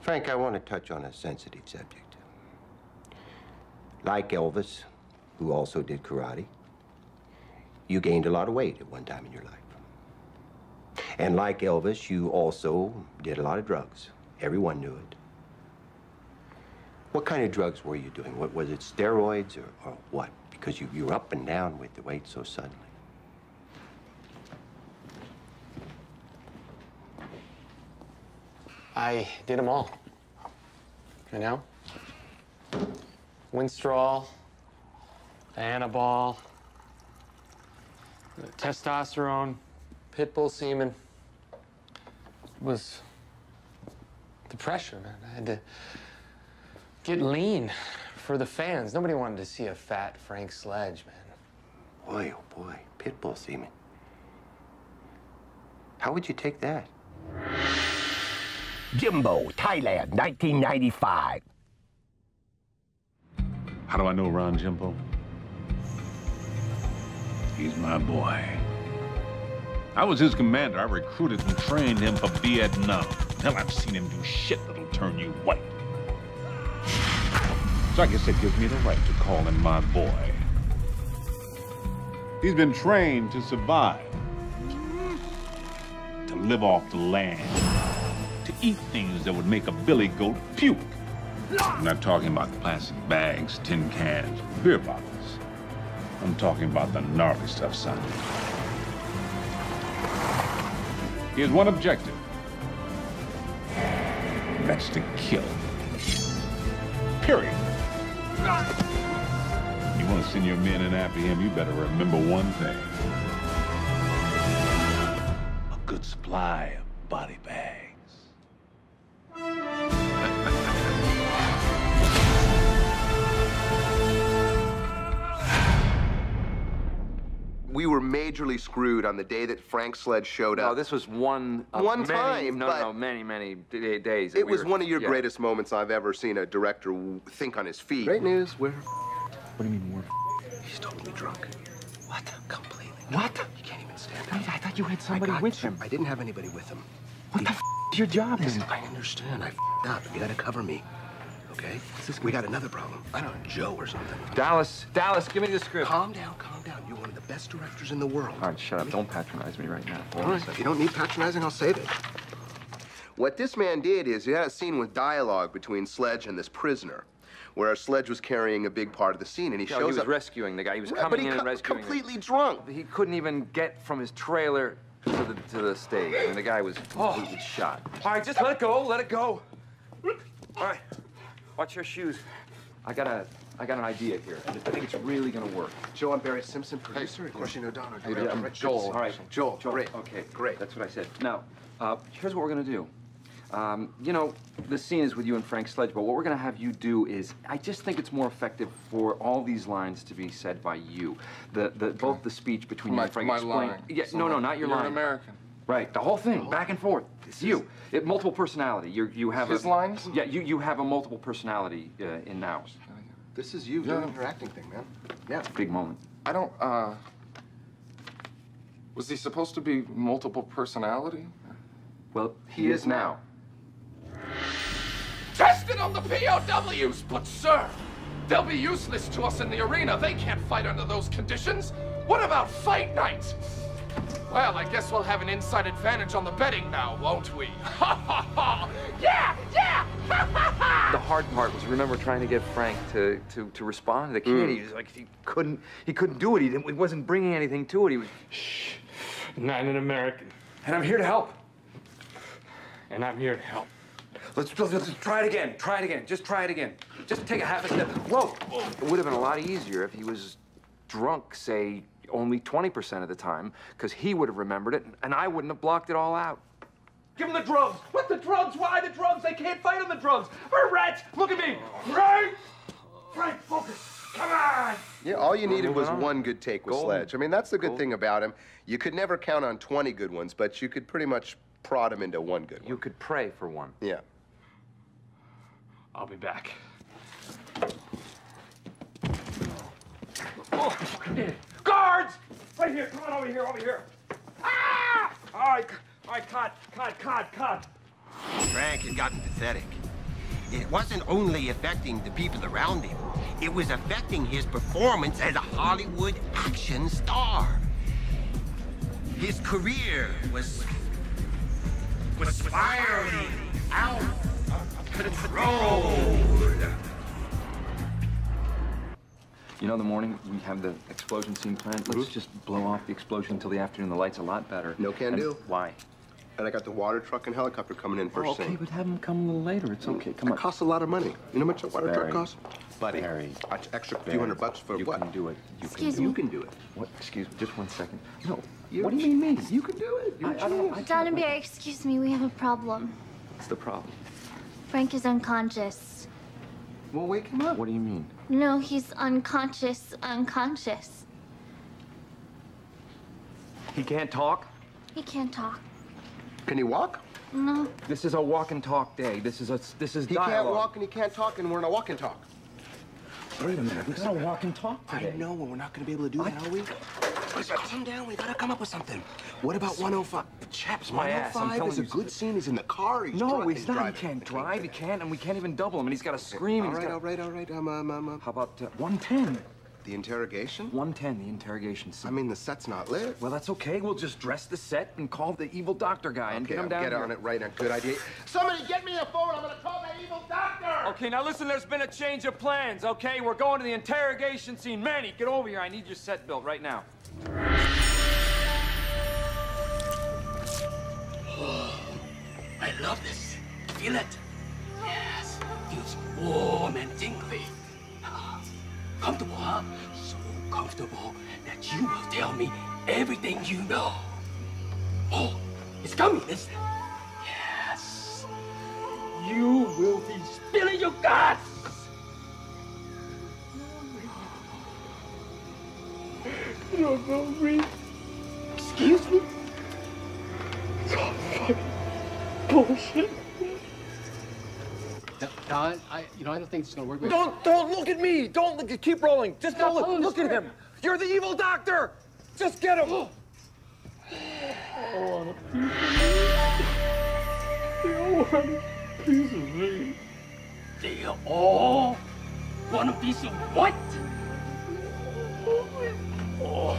Frank, I want to touch on a sensitive subject. Like Elvis, who also did karate, you gained a lot of weight at one time in your life. And like Elvis, you also did a lot of drugs. Everyone knew it. What kind of drugs were you doing? What was it, steroids or, or what? Because you, you were up and down with the weight so suddenly. I did them all. You know? Winstrol, Anabol, testosterone, pit bull semen. It was the pressure, man. I had to get lean for the fans. Nobody wanted to see a fat Frank Sledge, man. Boy, oh boy, pit bull semen. How would you take that? Jimbo, Thailand, 1995. How do I know Ron Jimbo? He's my boy. I was his commander. I recruited and trained him for Vietnam. Hell, I've seen him do shit that'll turn you white. So I guess it gives me the right to call him my boy. He's been trained to survive, to live off the land, to eat things that would make a billy goat puke. I'm not talking about plastic bags, tin cans, beer bottles. I'm talking about the gnarly stuff, son. He has one objective. That's to kill. Period. You want to send your men in after him, you better remember one thing. A good supply of body bags. Majorly screwed on the day that Frank Sledge showed up. No, this was one of One many, time, no, but no, many, many d- days. that It we was were- one of your yeah. greatest moments I've ever seen a director w- think on his feet. Great news. We're. What do you mean, we're? He's totally drunk. What? Completely. What? You can't even stand I, up. I thought you had I somebody got with you. him. I didn't have anybody with him. What the f- your job then? Listen, I understand. I f***ed up. You gotta cover me. Okay? We got another problem. I don't know, Joe or something. Dallas, Dallas, give me the script. Calm down, calm down. You're one of the best directors in the world. All right, shut up. Don't patronize me right now. All right, if you don't need patronizing, I'll save it. What this man did is he had a scene with dialogue between Sledge and this prisoner, where Sledge was carrying a big part of the scene, and he No, shows he was up rescuing the guy. He was Right, coming but he in and co- rescuing. him. completely drunk. He couldn't even get from his trailer to the to the stage, and the guy was oh. completely shot. All right, just let it go. Let it go. All right, watch your shoes. I got a I got an idea here. and I think it's really gonna work. Joe, I'm Barry Simpson, producer. Of course, you know Donna. Hey, director. I'm Joel. All right, see you. Joel, great. Okay, great. That's what I said. Now, uh, here's what we're gonna do. Um, you know, the scene is with you and Frank Sledge, but what we're gonna have you do is, I just think it's more effective for all these lines to be said by you. The, the both the speech between you and Frank. my explain- line. Yeah, no, no, not your You're line. an American. Right, the whole thing, back and forth. It's you. It, multiple personality. You you have His a, lines? Yeah, you you have a multiple personality uh, in now. This is you Yeah. doing your acting thing, man. Yeah. Big moment. I don't, uh... Was he supposed to be multiple personality? Well, he is now. Tested on the POWs, but sir, they'll be useless to us in the arena. They can't fight under those conditions. What about fight night? Well, I guess we'll have an inside advantage on the betting now, won't we? Ha ha ha! Yeah, yeah! Ha ha ha! The hard part was remember trying to get Frank to to, to respond to the kid. Mm. He was like he couldn't he couldn't do it. He, didn't, he wasn't bringing anything to it. He was shh. Not an American. And I'm here to help. And I'm here to help. Let's, let's, let's try it again. Try it again. Just try it again. Just take a half a step. Whoa! It would have been a lot easier if he was drunk, say, only 20% of the time, because he would have remembered it, and I wouldn't have blocked it all out. Give him the drugs! What the drugs? Why the drugs? They can't fight on the drugs! We're rats! Look at me! Frank! Frank, focus! Come on! Yeah, all you needed was one good take with Golden. Sledge. I mean, that's the good thing about him. You could never count on 20 good ones, but you could pretty much prod him into one good one. You could pray for one. Yeah. I'll be back. Oh, guards! Right here, come on over here, over here. Ah! All right, all right, cut, cut, cut, cut. Frank had gotten pathetic. It wasn't only affecting the people around him, it was affecting his performance as a Hollywood action star. His career was was spiraling out of control. You know, the morning we have the explosion scene planned. Let's mm-hmm. just blow off the explosion until the afternoon. The light's a lot better. No can And- do. Why? And I got the water truck and helicopter coming in first Oh, okay, thing. but have them come a little later. It's okay. Come It on. costs a lot of money. You know how much a water truck costs? Buddy, Barry. an extra Barry, few hundred bucks for you what? can do it. You Excuse can do me. You can do it. What? Excuse me. Just one second. No. You- what do you mean me? You can do it. You're I- I don't- I Don and Barry, excuse me, we have a problem. What's the problem? Frank is unconscious. Well, wake him up. What do you mean? No, he's unconscious, unconscious. He can't talk. He can't talk. Can he walk? No. This is a walk and talk day. This is a this is He dialogue. can't walk and he can't talk, and we're in a walk and talk. Wait a minute. We gotta walk and talk I know, but we're not going to be able to do that, are we? Just calm down. We got to come up with something. What about 105? Chaps, My ass, 105 telling is a good scene. He's in the car. He's No, dri- he's not. driving. He can't drive. He can't, and we can't even double him. And he's got to scream. All right, got- all right, all right. Um, um, um, um, How about uh, 110? The interrogation? 110, the interrogation scene. I mean, the set's not lit. Well, that's okay. We'll just dress the set and call the evil doctor guy and get him I'll down get here. on it right now. Good idea. Somebody get me a phone. I'm going to call that evil doctor. Okay, now listen, there's been a change of plans, okay? We're going to the interrogation scene. Manny, get over here. I need your set built right now. I love this. Feel it? Yes. Feels warm and tingly. Comfortable, huh? So comfortable that you will tell me everything you know. Oh, it's coming, isn't it? Yes. You will be spilling your guts. You don't know me. Excuse me? It's all fucking bullshit. Don, I, you know, I don't think it's gonna work. Don't, don't look at me. Don't look. Keep rolling. Just don't look. Look at him. You're the evil doctor. Just get him. I want a piece of me. I want a piece of me. They all want a piece of what? Oh, Oh.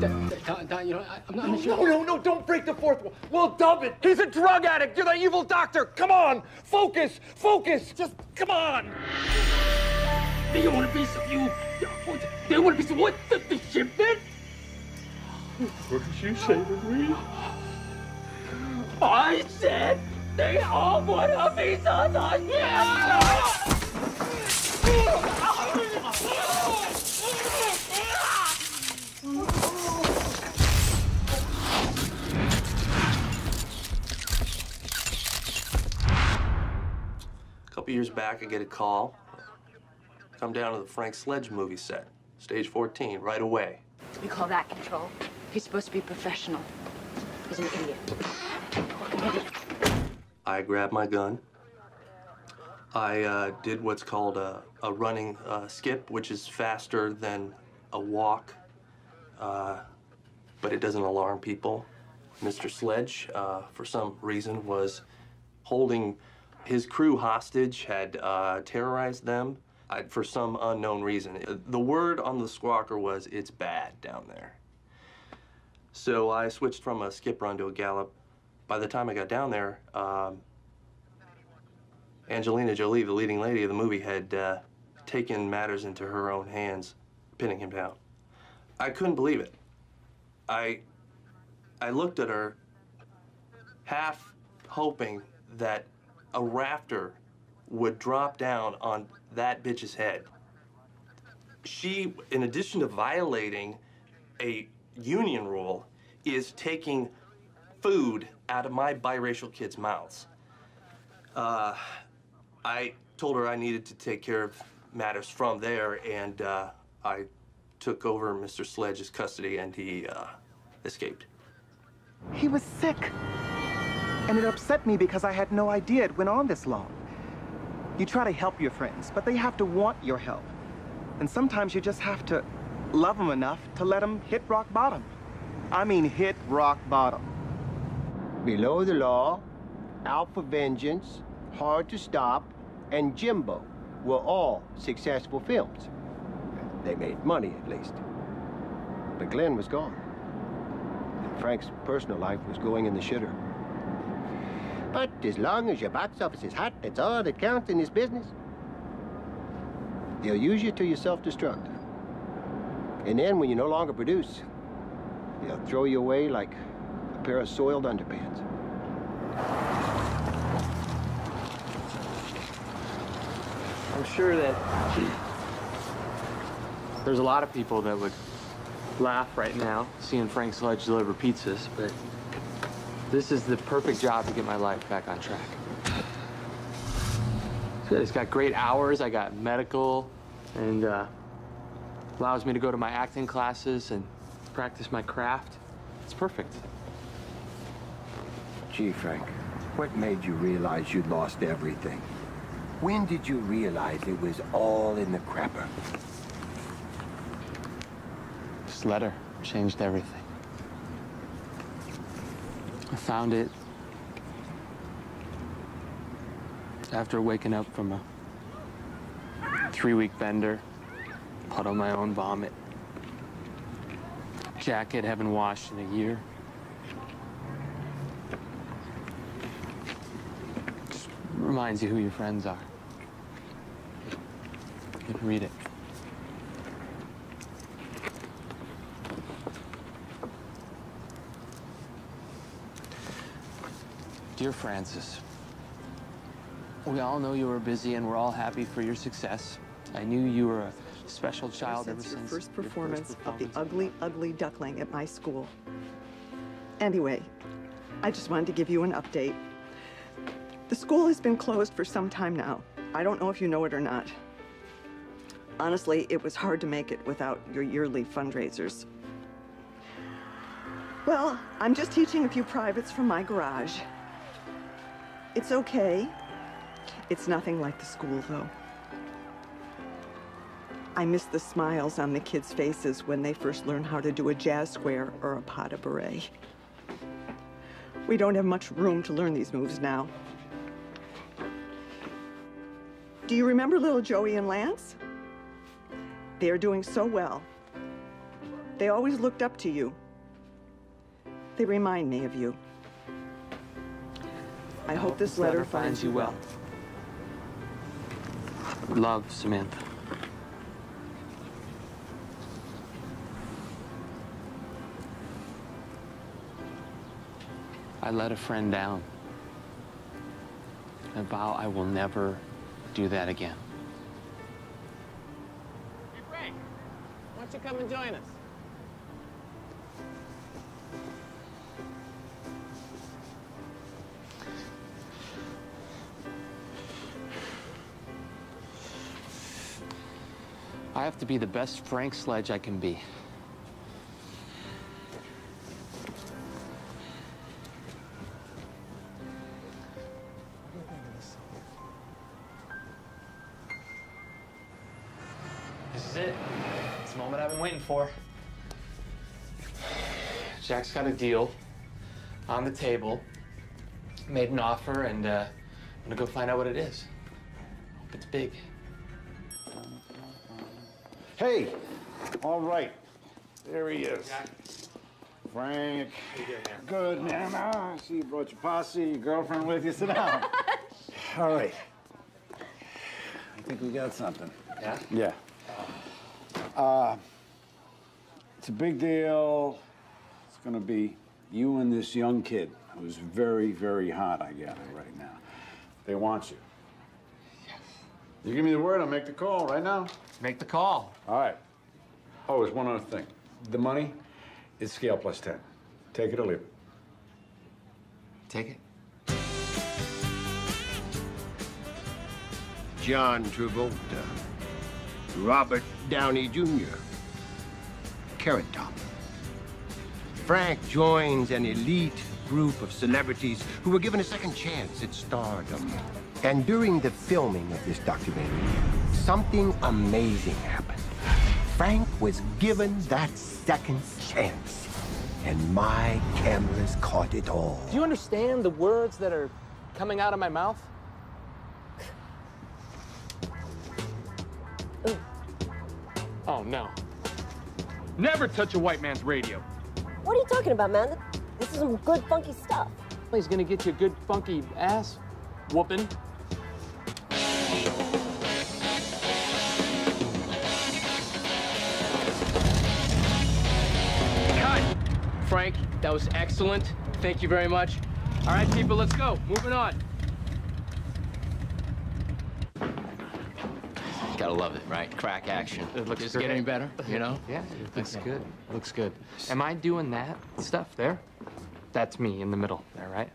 Don, Don, Don, you know, I, I'm not, I'm sure. No, no, no, don't break the fourth wall. We'll dub it. He's a drug addict. You're the evil doctor. Come on. Focus. Focus. Just come on. They want a piece of you. They want a piece of what? The, the shipment? What did you say to me? I said they all want a piece of the A couple years back, I get a call. Come down to the Frank Sledge movie set, stage 14, right away. We call that control. He's supposed to be professional. He's an idiot. I grabbed my gun. I uh, did what's called a, a running uh, skip, which is faster than a walk, uh, but it doesn't alarm people. Mr. Sledge, uh, for some reason, was holding his crew hostage, had uh, terrorized them I, for some unknown reason. Uh, The word on the squawker was, it's bad down there. So I switched from a skip run to a gallop. By the time I got down there, um, Angelina Jolie, the leading lady of the movie, had uh, taken matters into her own hands, pinning him down. I couldn't believe it. I, I looked at her, half hoping that a rafter would drop down on that bitch's head. She, in addition to violating a union rule, is taking food out of my biracial kids' mouths. Uh, I told her I needed to take care of matters from there, and uh, I took over Mr. Sledge's custody, and he uh, escaped. He was sick. And it upset me because I had no idea it went on this long. You try to help your friends, but they have to want your help. And sometimes you just have to love them enough to let them hit rock bottom. I mean hit rock bottom. Below the Law, Out for Vengeance, Hard to Stop, and Jimbo were all successful films. They made money, at least. But Glenn was gone. And Frank's personal life was going in the shitter. But as long as your box office is hot, that's all that counts in this business. They'll use you till you self-destruct. And then when you no longer produce, they'll throw you away like a pair of soiled underpants. I'm sure that there's a lot of people that would laugh right now seeing Frank Sledge deliver pizzas, but this is the perfect job to get my life back on track. It's got great hours. I got medical, and uh, allows me to go to my acting classes and practice my craft. It's perfect. Gee, Frank, what made you realize you'd lost everything? When did you realize it was all in the crapper? This letter changed everything. I found it after waking up from a three-week bender, puddle my own vomit, jacket haven't washed in a year. Just reminds you who your friends are. You can read it. Dear Francis, we all know you were busy and we're all happy for your success. I knew you were a special child ever Since your since first your performance of the ugly, ugly duckling at my school. Anyway, I just wanted to give you an update. The school has been closed for some time now. I don't know if you know it or not. Honestly, it was hard to make it without your yearly fundraisers. Well, I'm just teaching a few privates from my garage. It's okay. It's nothing like the school, though. I miss the smiles on the kids' faces when they first learn how to do a jazz square or a pas de bourrée. We don't have much room to learn these moves now. Do you remember little Joey and Lance? They are doing so well. They always looked up to you. They remind me of you. I hope this letter finds you well. Love, Samantha. I let a friend down. I vow I will never do that again. Hey, Frank, why don't you come and join us? I have to be the best Frank Sledge I can be. This is it. It's the moment I've been waiting for. Jack's got a deal on the table, made an offer, and uh, I'm gonna go find out what it is. Hope it's big. Hey, all right. There he is. Frank. Good, man. Ah, I see you brought your posse, your girlfriend with you. Sit down. all right. I think we got something. Yeah? Yeah. Uh, it's a big deal. It's gonna be you and this young kid who's very, very hot, I gather, right now. They want you. Yes. You give me the word, I'll make the call right now. Make the call. All right. Oh, there's one other thing. The money is scale plus 10. Take it or leave it. Take it. John Travolta, Robert Downey Jr., Carrot Top. Frank joins an elite group of celebrities who were given a second chance at stardom. And during the filming of this documentary, something amazing happened. Frank was given that second chance, and my cameras caught it all. Do you understand the words that are coming out of my mouth? Oh, no. Never touch a white man's radio. What are you talking about, man? This is some good, funky stuff. He's gonna get you a good, funky ass whooping. Frank, that was excellent. Thank you very much. All right, people, let's go. Moving on. Gotta love it, right? Crack action. It looks Just great. get any better, you know? Yeah, it looks good. Looks good. Am I doing that stuff there? That's me in the middle there, right?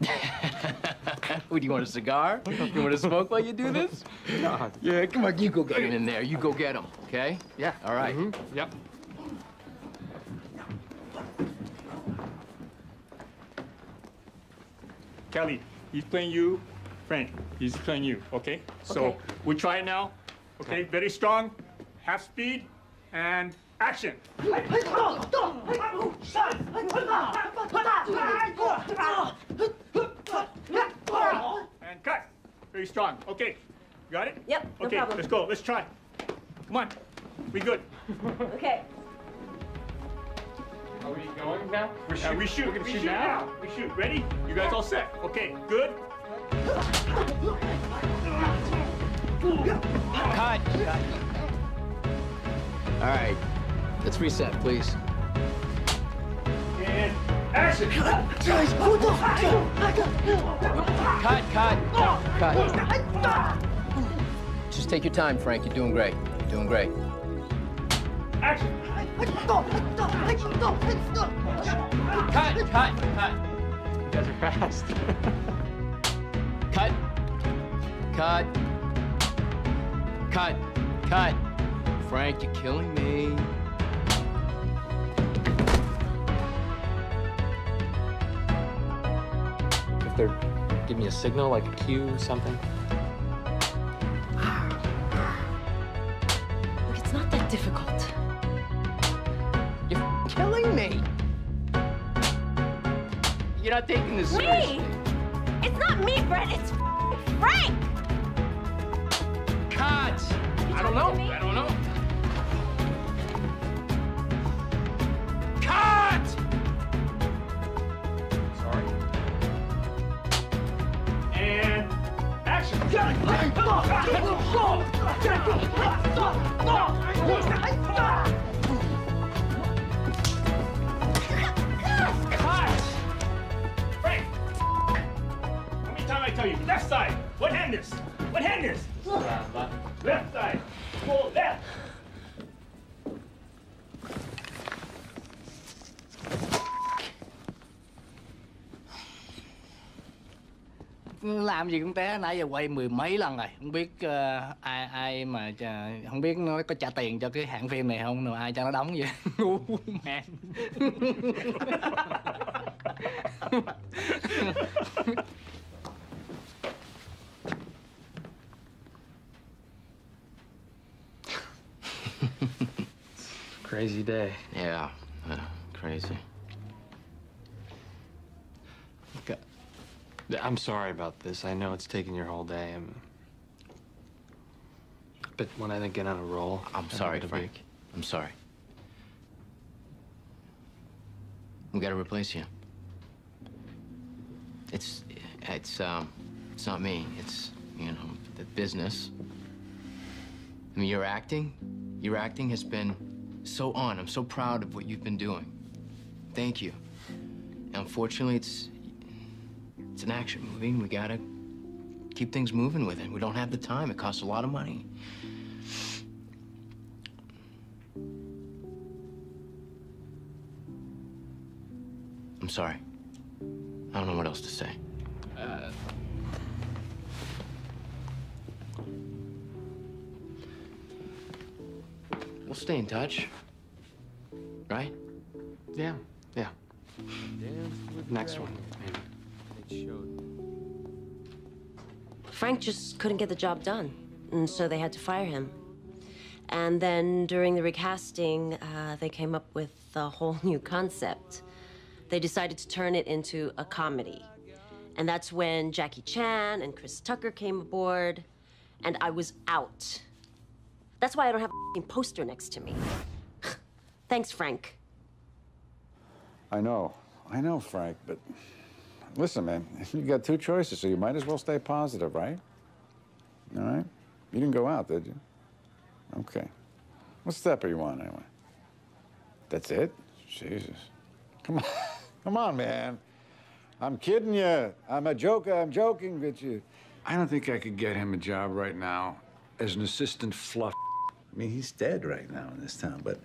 What, do you want a cigar? You want to smoke while you do this? No. Yeah, come on, you go get him in there. You go get him, okay? Yeah. All right. Mm-hmm. Yep. Kelly, he's playing you. Frank, he's playing you, okay? So Okay. we try it now. Okay, very strong, half speed, and action. And cut. Very strong. Okay, got it? Yep, no Okay, problem. let's go. Let's try. Come on. We good. Okay. Are we going now? We're Uh, shooting. we shoot. We're gonna we shoot shoot now? We shoot. Ready? You guys all set? Okay, good. Cut. All right. Let's reset, please. And action. Guys, what the Cut, cut, cut. Just take your time, Frank. You're doing great. You're doing great. Action. Cut, cut, cut. You guys are fast. Cut. Cut. Cut. Cut. Frank, you're killing me. if they're give me a signal, like a cue, something. Look, it's not that difficult. You're not taking this. Me? Seriously. It's not me, Brett. It's Frank. Cut! I don't know. I don't know. Cut! Sorry. And action. Tell you? Left side. What hand is? What hand is? Left side. Pull left. làm gì cũng té nãy giờ quay mười mấy lần rồi không biết ờ, ai ai mà chà- không biết nó có trả tiền cho cái hãng phim này không rồi ai cho nó đóng vậy ngu man Crazy day. Yeah, uh, crazy. Okay. I'm sorry about this. I know it's taken your whole day. i But when I think get on a roll, I'm sorry, Frank. I'm sorry. We gotta replace you. It's, it's, um, it's not me. It's, you know, the business. I mean, your acting, your acting has been so on. I'm so proud of what you've been doing. Thank you. Unfortunately, it's, it's an action movie, we gotta keep things moving with it. We don't have the time. It costs a lot of money. I'm sorry. I don't know what else to say. Uh, We'll stay in touch. Right? Yeah, yeah. Next one, maybe. Frank just couldn't get the job done, and so they had to fire him. And then during the recasting, uh, they came up with a whole new concept. They decided to turn it into a comedy. And that's when Jackie Chan and Chris Tucker came aboard, and I was out. That's why I don't have a poster next to me. Thanks, Frank. I know. I know, Frank, but listen, man, you got two choices, so you might as well stay positive, right? All right? You didn't go out, did you? Okay. What step are you on, anyway? That's it? Jesus. Come on. Come on, man. I'm kidding you. I'm a joker. I'm joking with you. I don't think I could get him a job right now as an assistant fluff. I mean, he's dead right now in this town, but,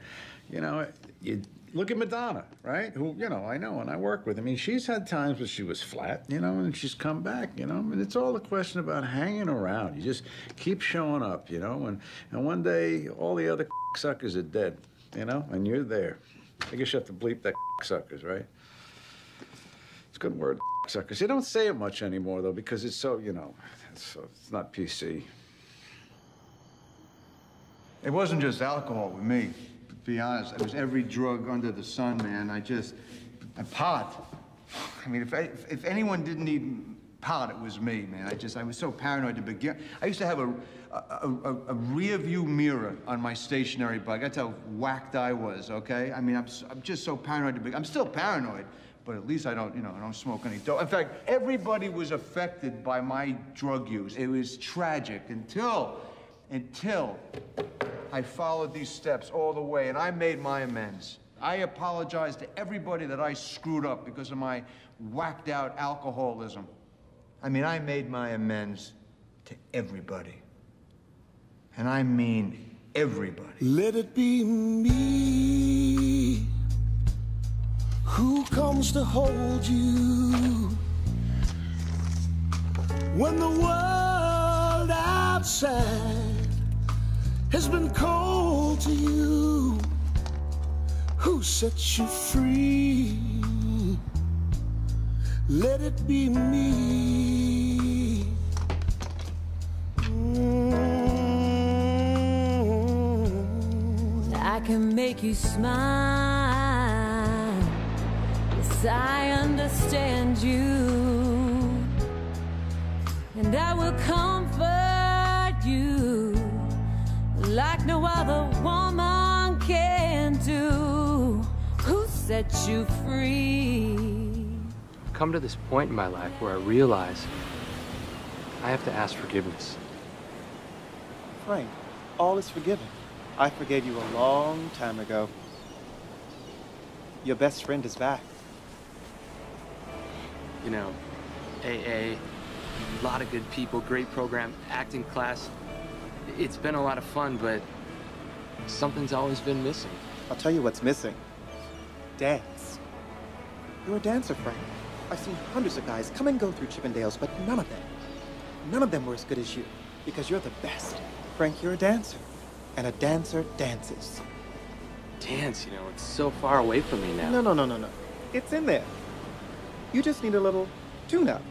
you know, you look at Madonna, right? Who, you know, I know, and I work with. I mean, she's had times where she was flat, you know, and she's come back, you know. And it's all a question about hanging around. You just keep showing up, you know, and, and one day all the other suckers are dead, you know, and you're there. I guess you have to bleep that suckers, right? It's a good word, suckers. They don't say it much anymore, though, because it's so, you know, it's, so, it's not PC. It wasn't just alcohol with me. Be honest, it was every drug under the sun, man. I just, I pot. I mean, if, I, if anyone didn't need pot, it was me, man. I just, I was so paranoid to begin. I used to have a, a, a, a rear view mirror on my stationary bike. That's how whacked I was, okay? I mean, I'm, I'm just so paranoid to begin. I'm still paranoid, but at least I don't, you know, I don't smoke any dope. In fact, everybody was affected by my drug use. It was tragic until, until I followed these steps all the way and I made my amends. I apologize to everybody that I screwed up because of my whacked out alcoholism. I mean, I made my amends to everybody. And I mean everybody. Let it be me who comes to hold you when the world outside has been cold to you. Who sets you free? Let it be me. Mm. I can make you smile. Yes, I understand you. And I will comfort you like no other woman can do. Who set you free? I've come to this point in my life where I realize I have to ask forgiveness. Frank, all is forgiven. I forgave you a long time ago. Your best friend is back. You know, AA, a lot of good people, great program, acting class. It's been a lot of fun, but something's always been missing. I'll tell you what's missing. Dance. You're a dancer, Frank. I've seen hundreds of guys come and go through Chippendales, but none of them, none of them were as good as you, because you're the best. Frank, you're a dancer, and a dancer dances. Dance, you know, it's so far away from me now. No, no, no, no, no. It's in there. You just need a little tune-up.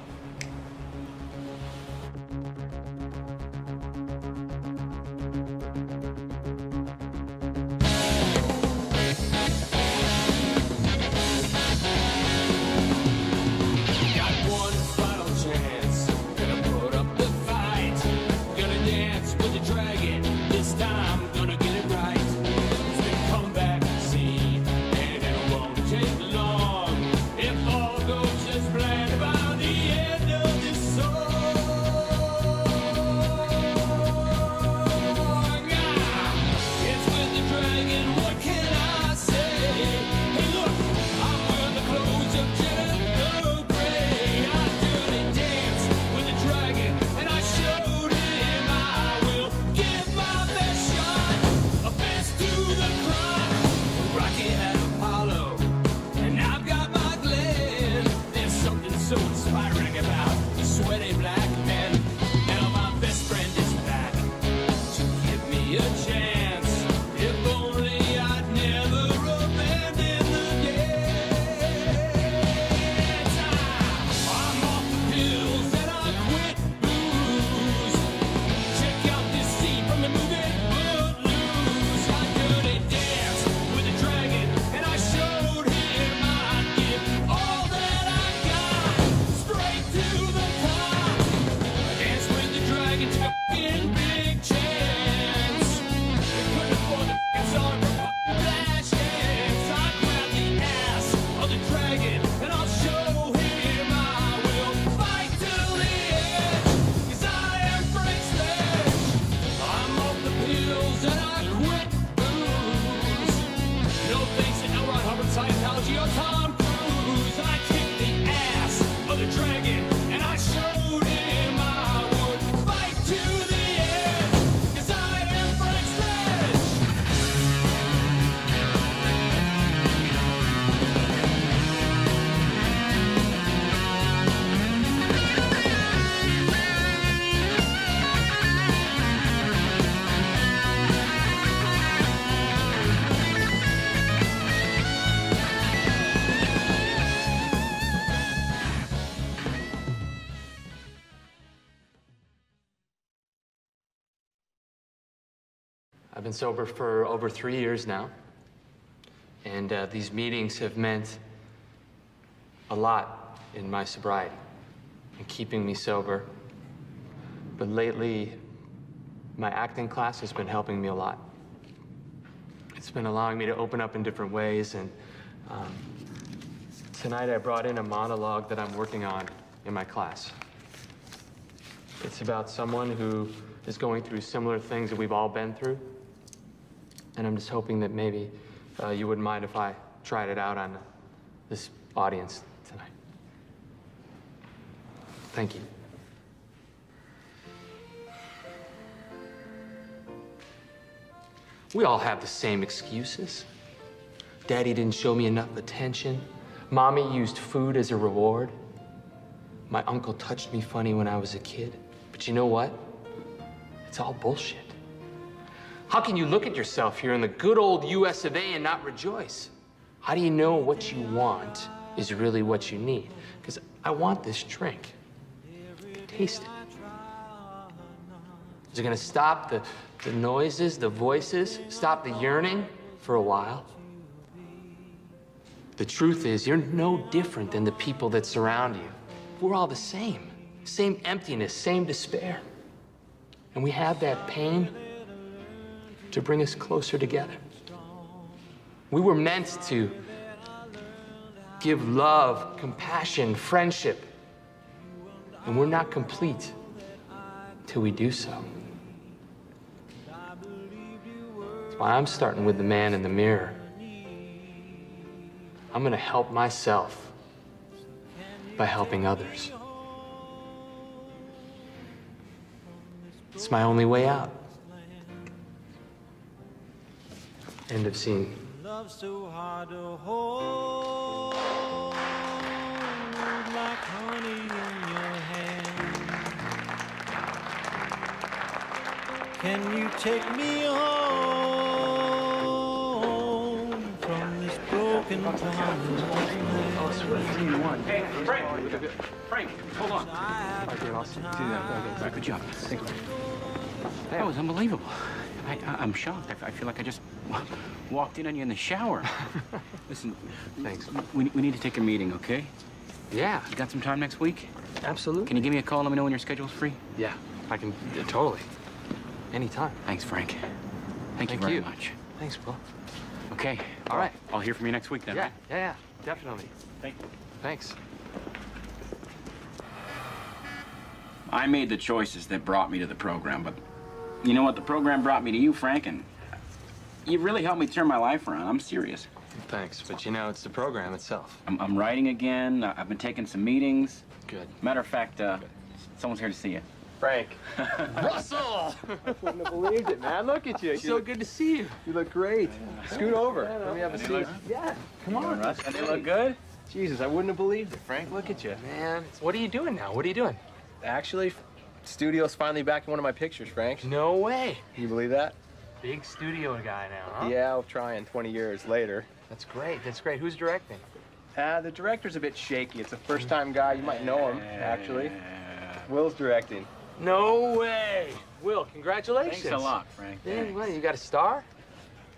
Sober for over three years now. And uh, these meetings have meant a lot in my sobriety and keeping me sober. But lately, my acting class has been helping me a lot. It's been allowing me to open up in different ways. And um, tonight I brought in a monologue that I'm working on in my class. It's about someone who is going through similar things that we've all been through. And I'm just hoping that maybe uh, you wouldn't mind if I tried it out on this audience tonight. Thank you. We all have the same excuses. Daddy didn't show me enough attention. Mommy used food as a reward. My uncle touched me funny when I was a kid. But you know what? It's all bullshit. How can you look at yourself here in the good old US of A and not rejoice? How do you know what you want is really what you need? Because I want this drink. Taste it. Is it gonna stop the, the noises, the voices, stop the yearning for a while? The truth is, you're no different than the people that surround you. We're all the same. Same emptiness, same despair. And we have that pain to bring us closer together. We were meant to give love, compassion, friendship. And we're not complete till we do so. That's why I'm starting with the man in the mirror. I'm gonna help myself by helping others. It's my only way out. End of scene. Love so hard to hold, like honey in your hand. Can you take me home from this broken promise? Hey, Frank! Frank, hold on. Okay, awesome. Do that, good job. Thank you. That was unbelievable. I, I, I'm shocked. I, I feel like I just walked in on you in the shower. Listen, thanks. We, we need to take a meeting, okay? Yeah. You got some time next week? Absolutely. Can you give me a call? Let me know when your schedule's free. Yeah, I can uh, totally. Anytime. Thanks, Frank. Thank, you very you. much. Thanks, Paul. Okay. All right. I'll hear from you next week then. Yeah, right? yeah, yeah, definitely. Thank you. Thanks. I made the choices that brought me to the program, but you know what? The program brought me to you, Frank, and you really helped me turn my life around. I'm serious. Thanks, but you know, it's the program itself. I'm, I'm writing again. I- I've been taking some meetings. Good. Matter of fact, uh, someone's here to see you. Frank. Russell! I wouldn't have believed it, man. Look at you. So good to see you. You look great. Scoot over. Let me have a seat. look- Yeah, come on. Russ, they look good. Jesus, I wouldn't have believed it, Frank. Look at you. Man, what are you doing now? What are you doing? Actually, studio's finally back in one of my pictures, Frank. No way. Can you believe that? Big studio guy now, huh? Yeah, I'll try in 20 years later. That's great. That's great. Who's directing? Uh, the director's a bit shaky. It's a first-time guy. You might know him, actually. Will's directing. No way. Will, congratulations. Thanks a lot, Frank. Yeah, what, you got a star?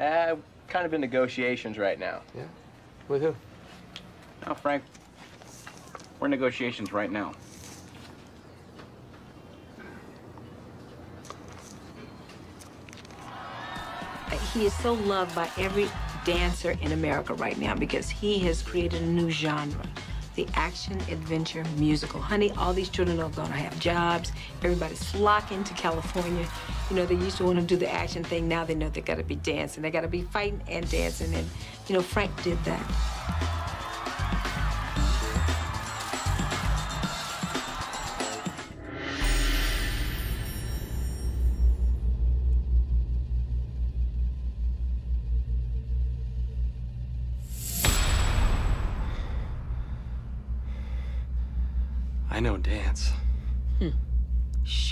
Uh, kind of in negotiations right now. Yeah. With who? No, Frank. We're in negotiations right now. He is so loved by every dancer in America right now because he has created a new genre. The action adventure musical. Honey, all these children are gonna have jobs. Everybody's flocking to California. You know, they used to want to do the action thing. Now they know they gotta be dancing. They gotta be fighting and dancing. And, you know, Frank did that.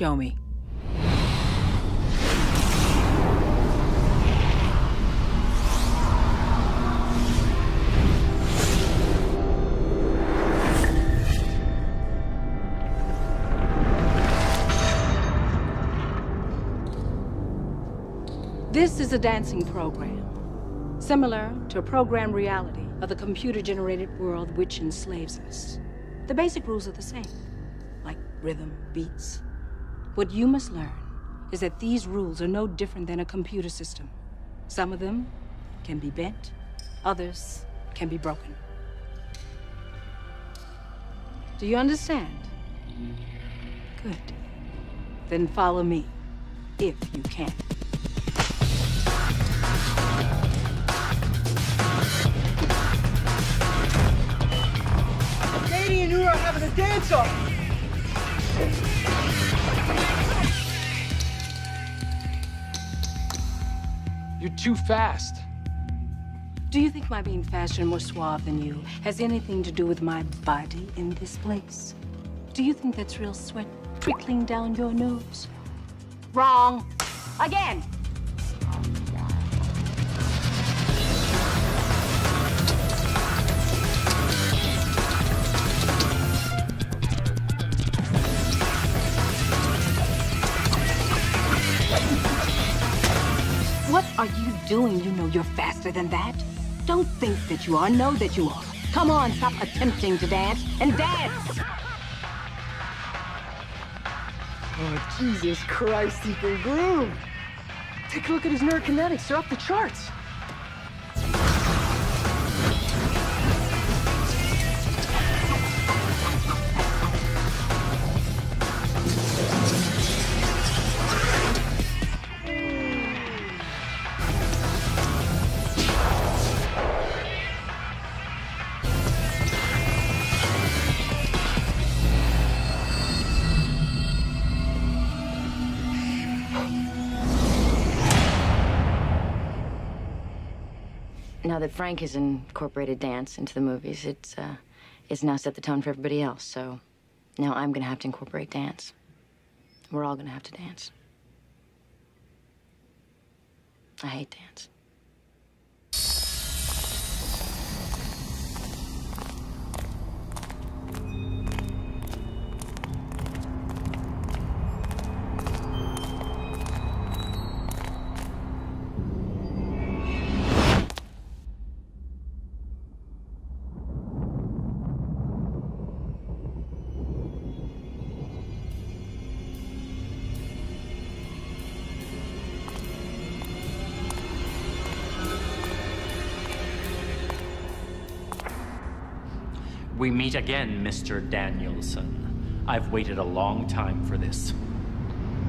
Show me. This is a dancing program, similar to a program reality of the computer generated world which enslaves us. The basic rules are the same, like rhythm, beats. What you must learn is that these rules are no different than a computer system. Some of them can be bent, others can be broken. Do you understand? Good. Then follow me, if you can. Katie and you are having a dance You're too fast. Do you think my being faster and more suave than you has anything to do with my body in this place? Do you think that's real sweat trickling down your nose? Wrong. Again. Doing? You know you're faster than that. Don't think that you are. Know that you are. Come on, stop attempting to dance and dance. Oh, Jesus Christ, you can groove. Take a look at his neurokinetics. They're off the charts. That Frank has incorporated dance into the movies, it's uh, it's now set the tone for everybody else. So now I'm gonna have to incorporate dance. We're all gonna have to dance. I hate dance. We meet again, Mr. Danielson. I've waited a long time for this.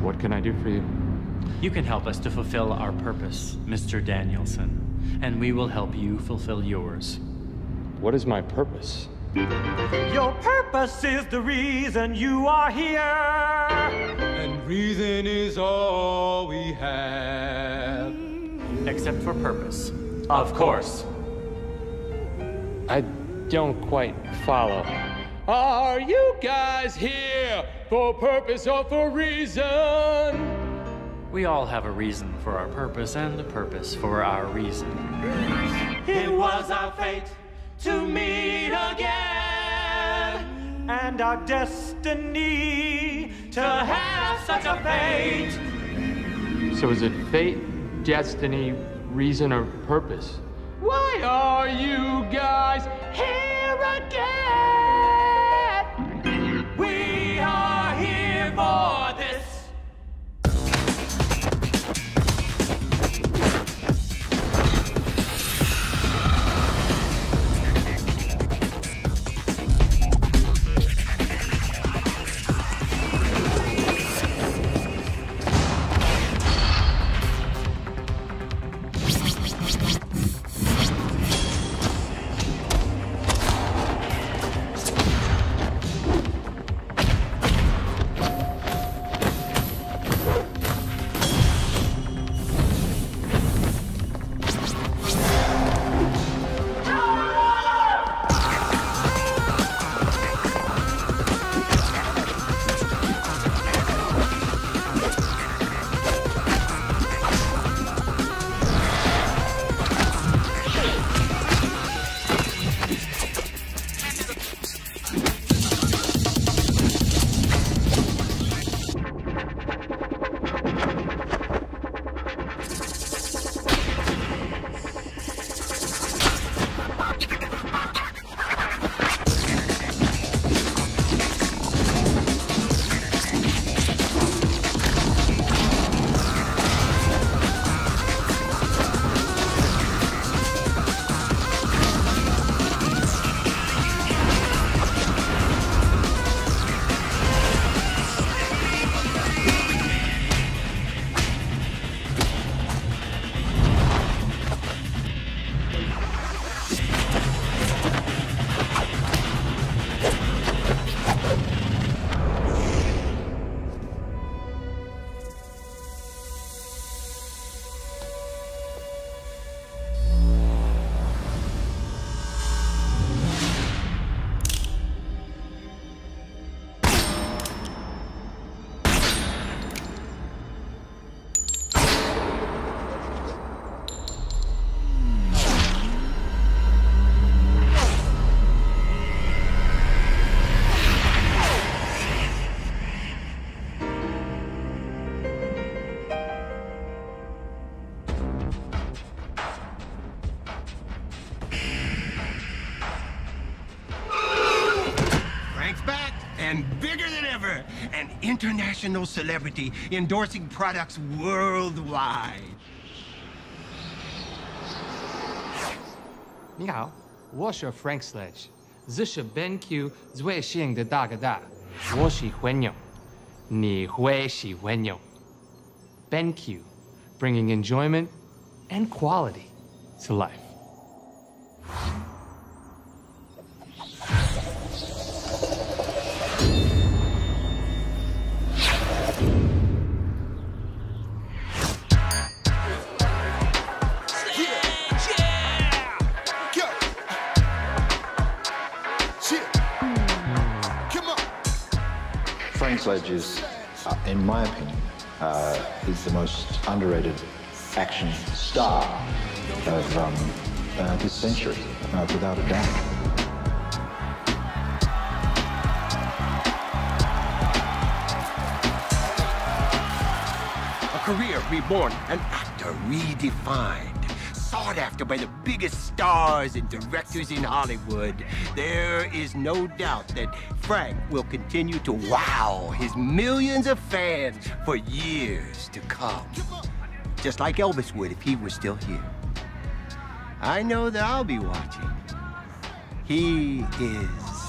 What can I do for you? You can help us to fulfill our purpose, Mr. Danielson, and we will help you fulfill yours. What is my purpose? Your purpose is the reason you are here. And reason is all we have. Except for purpose. Of course. I don't quite follow. Are you guys here for purpose or for reason? We all have a reason for our purpose and a purpose for our reason. It was our fate to meet again, and our destiny to have such a fate. So is it fate, destiny, reason, or purpose? Why are you guys here again? international celebrity endorsing products worldwide. 你好，我是 Frank Sledge，这是 BenQ 最新的大哥大，我喜欢你，你会喜欢你。BenQ, bringing enjoyment and quality to life. Sledge is, uh, in my opinion, uh, is the most underrated action star of um, uh, this century, uh, without a doubt. A career reborn, an actor redefined. Sought after by the biggest stars and directors in Hollywood. There is no doubt that Frank will continue to wow his millions of fans for years to come. Just like Elvis would if he were still here. I know that I'll be watching. He is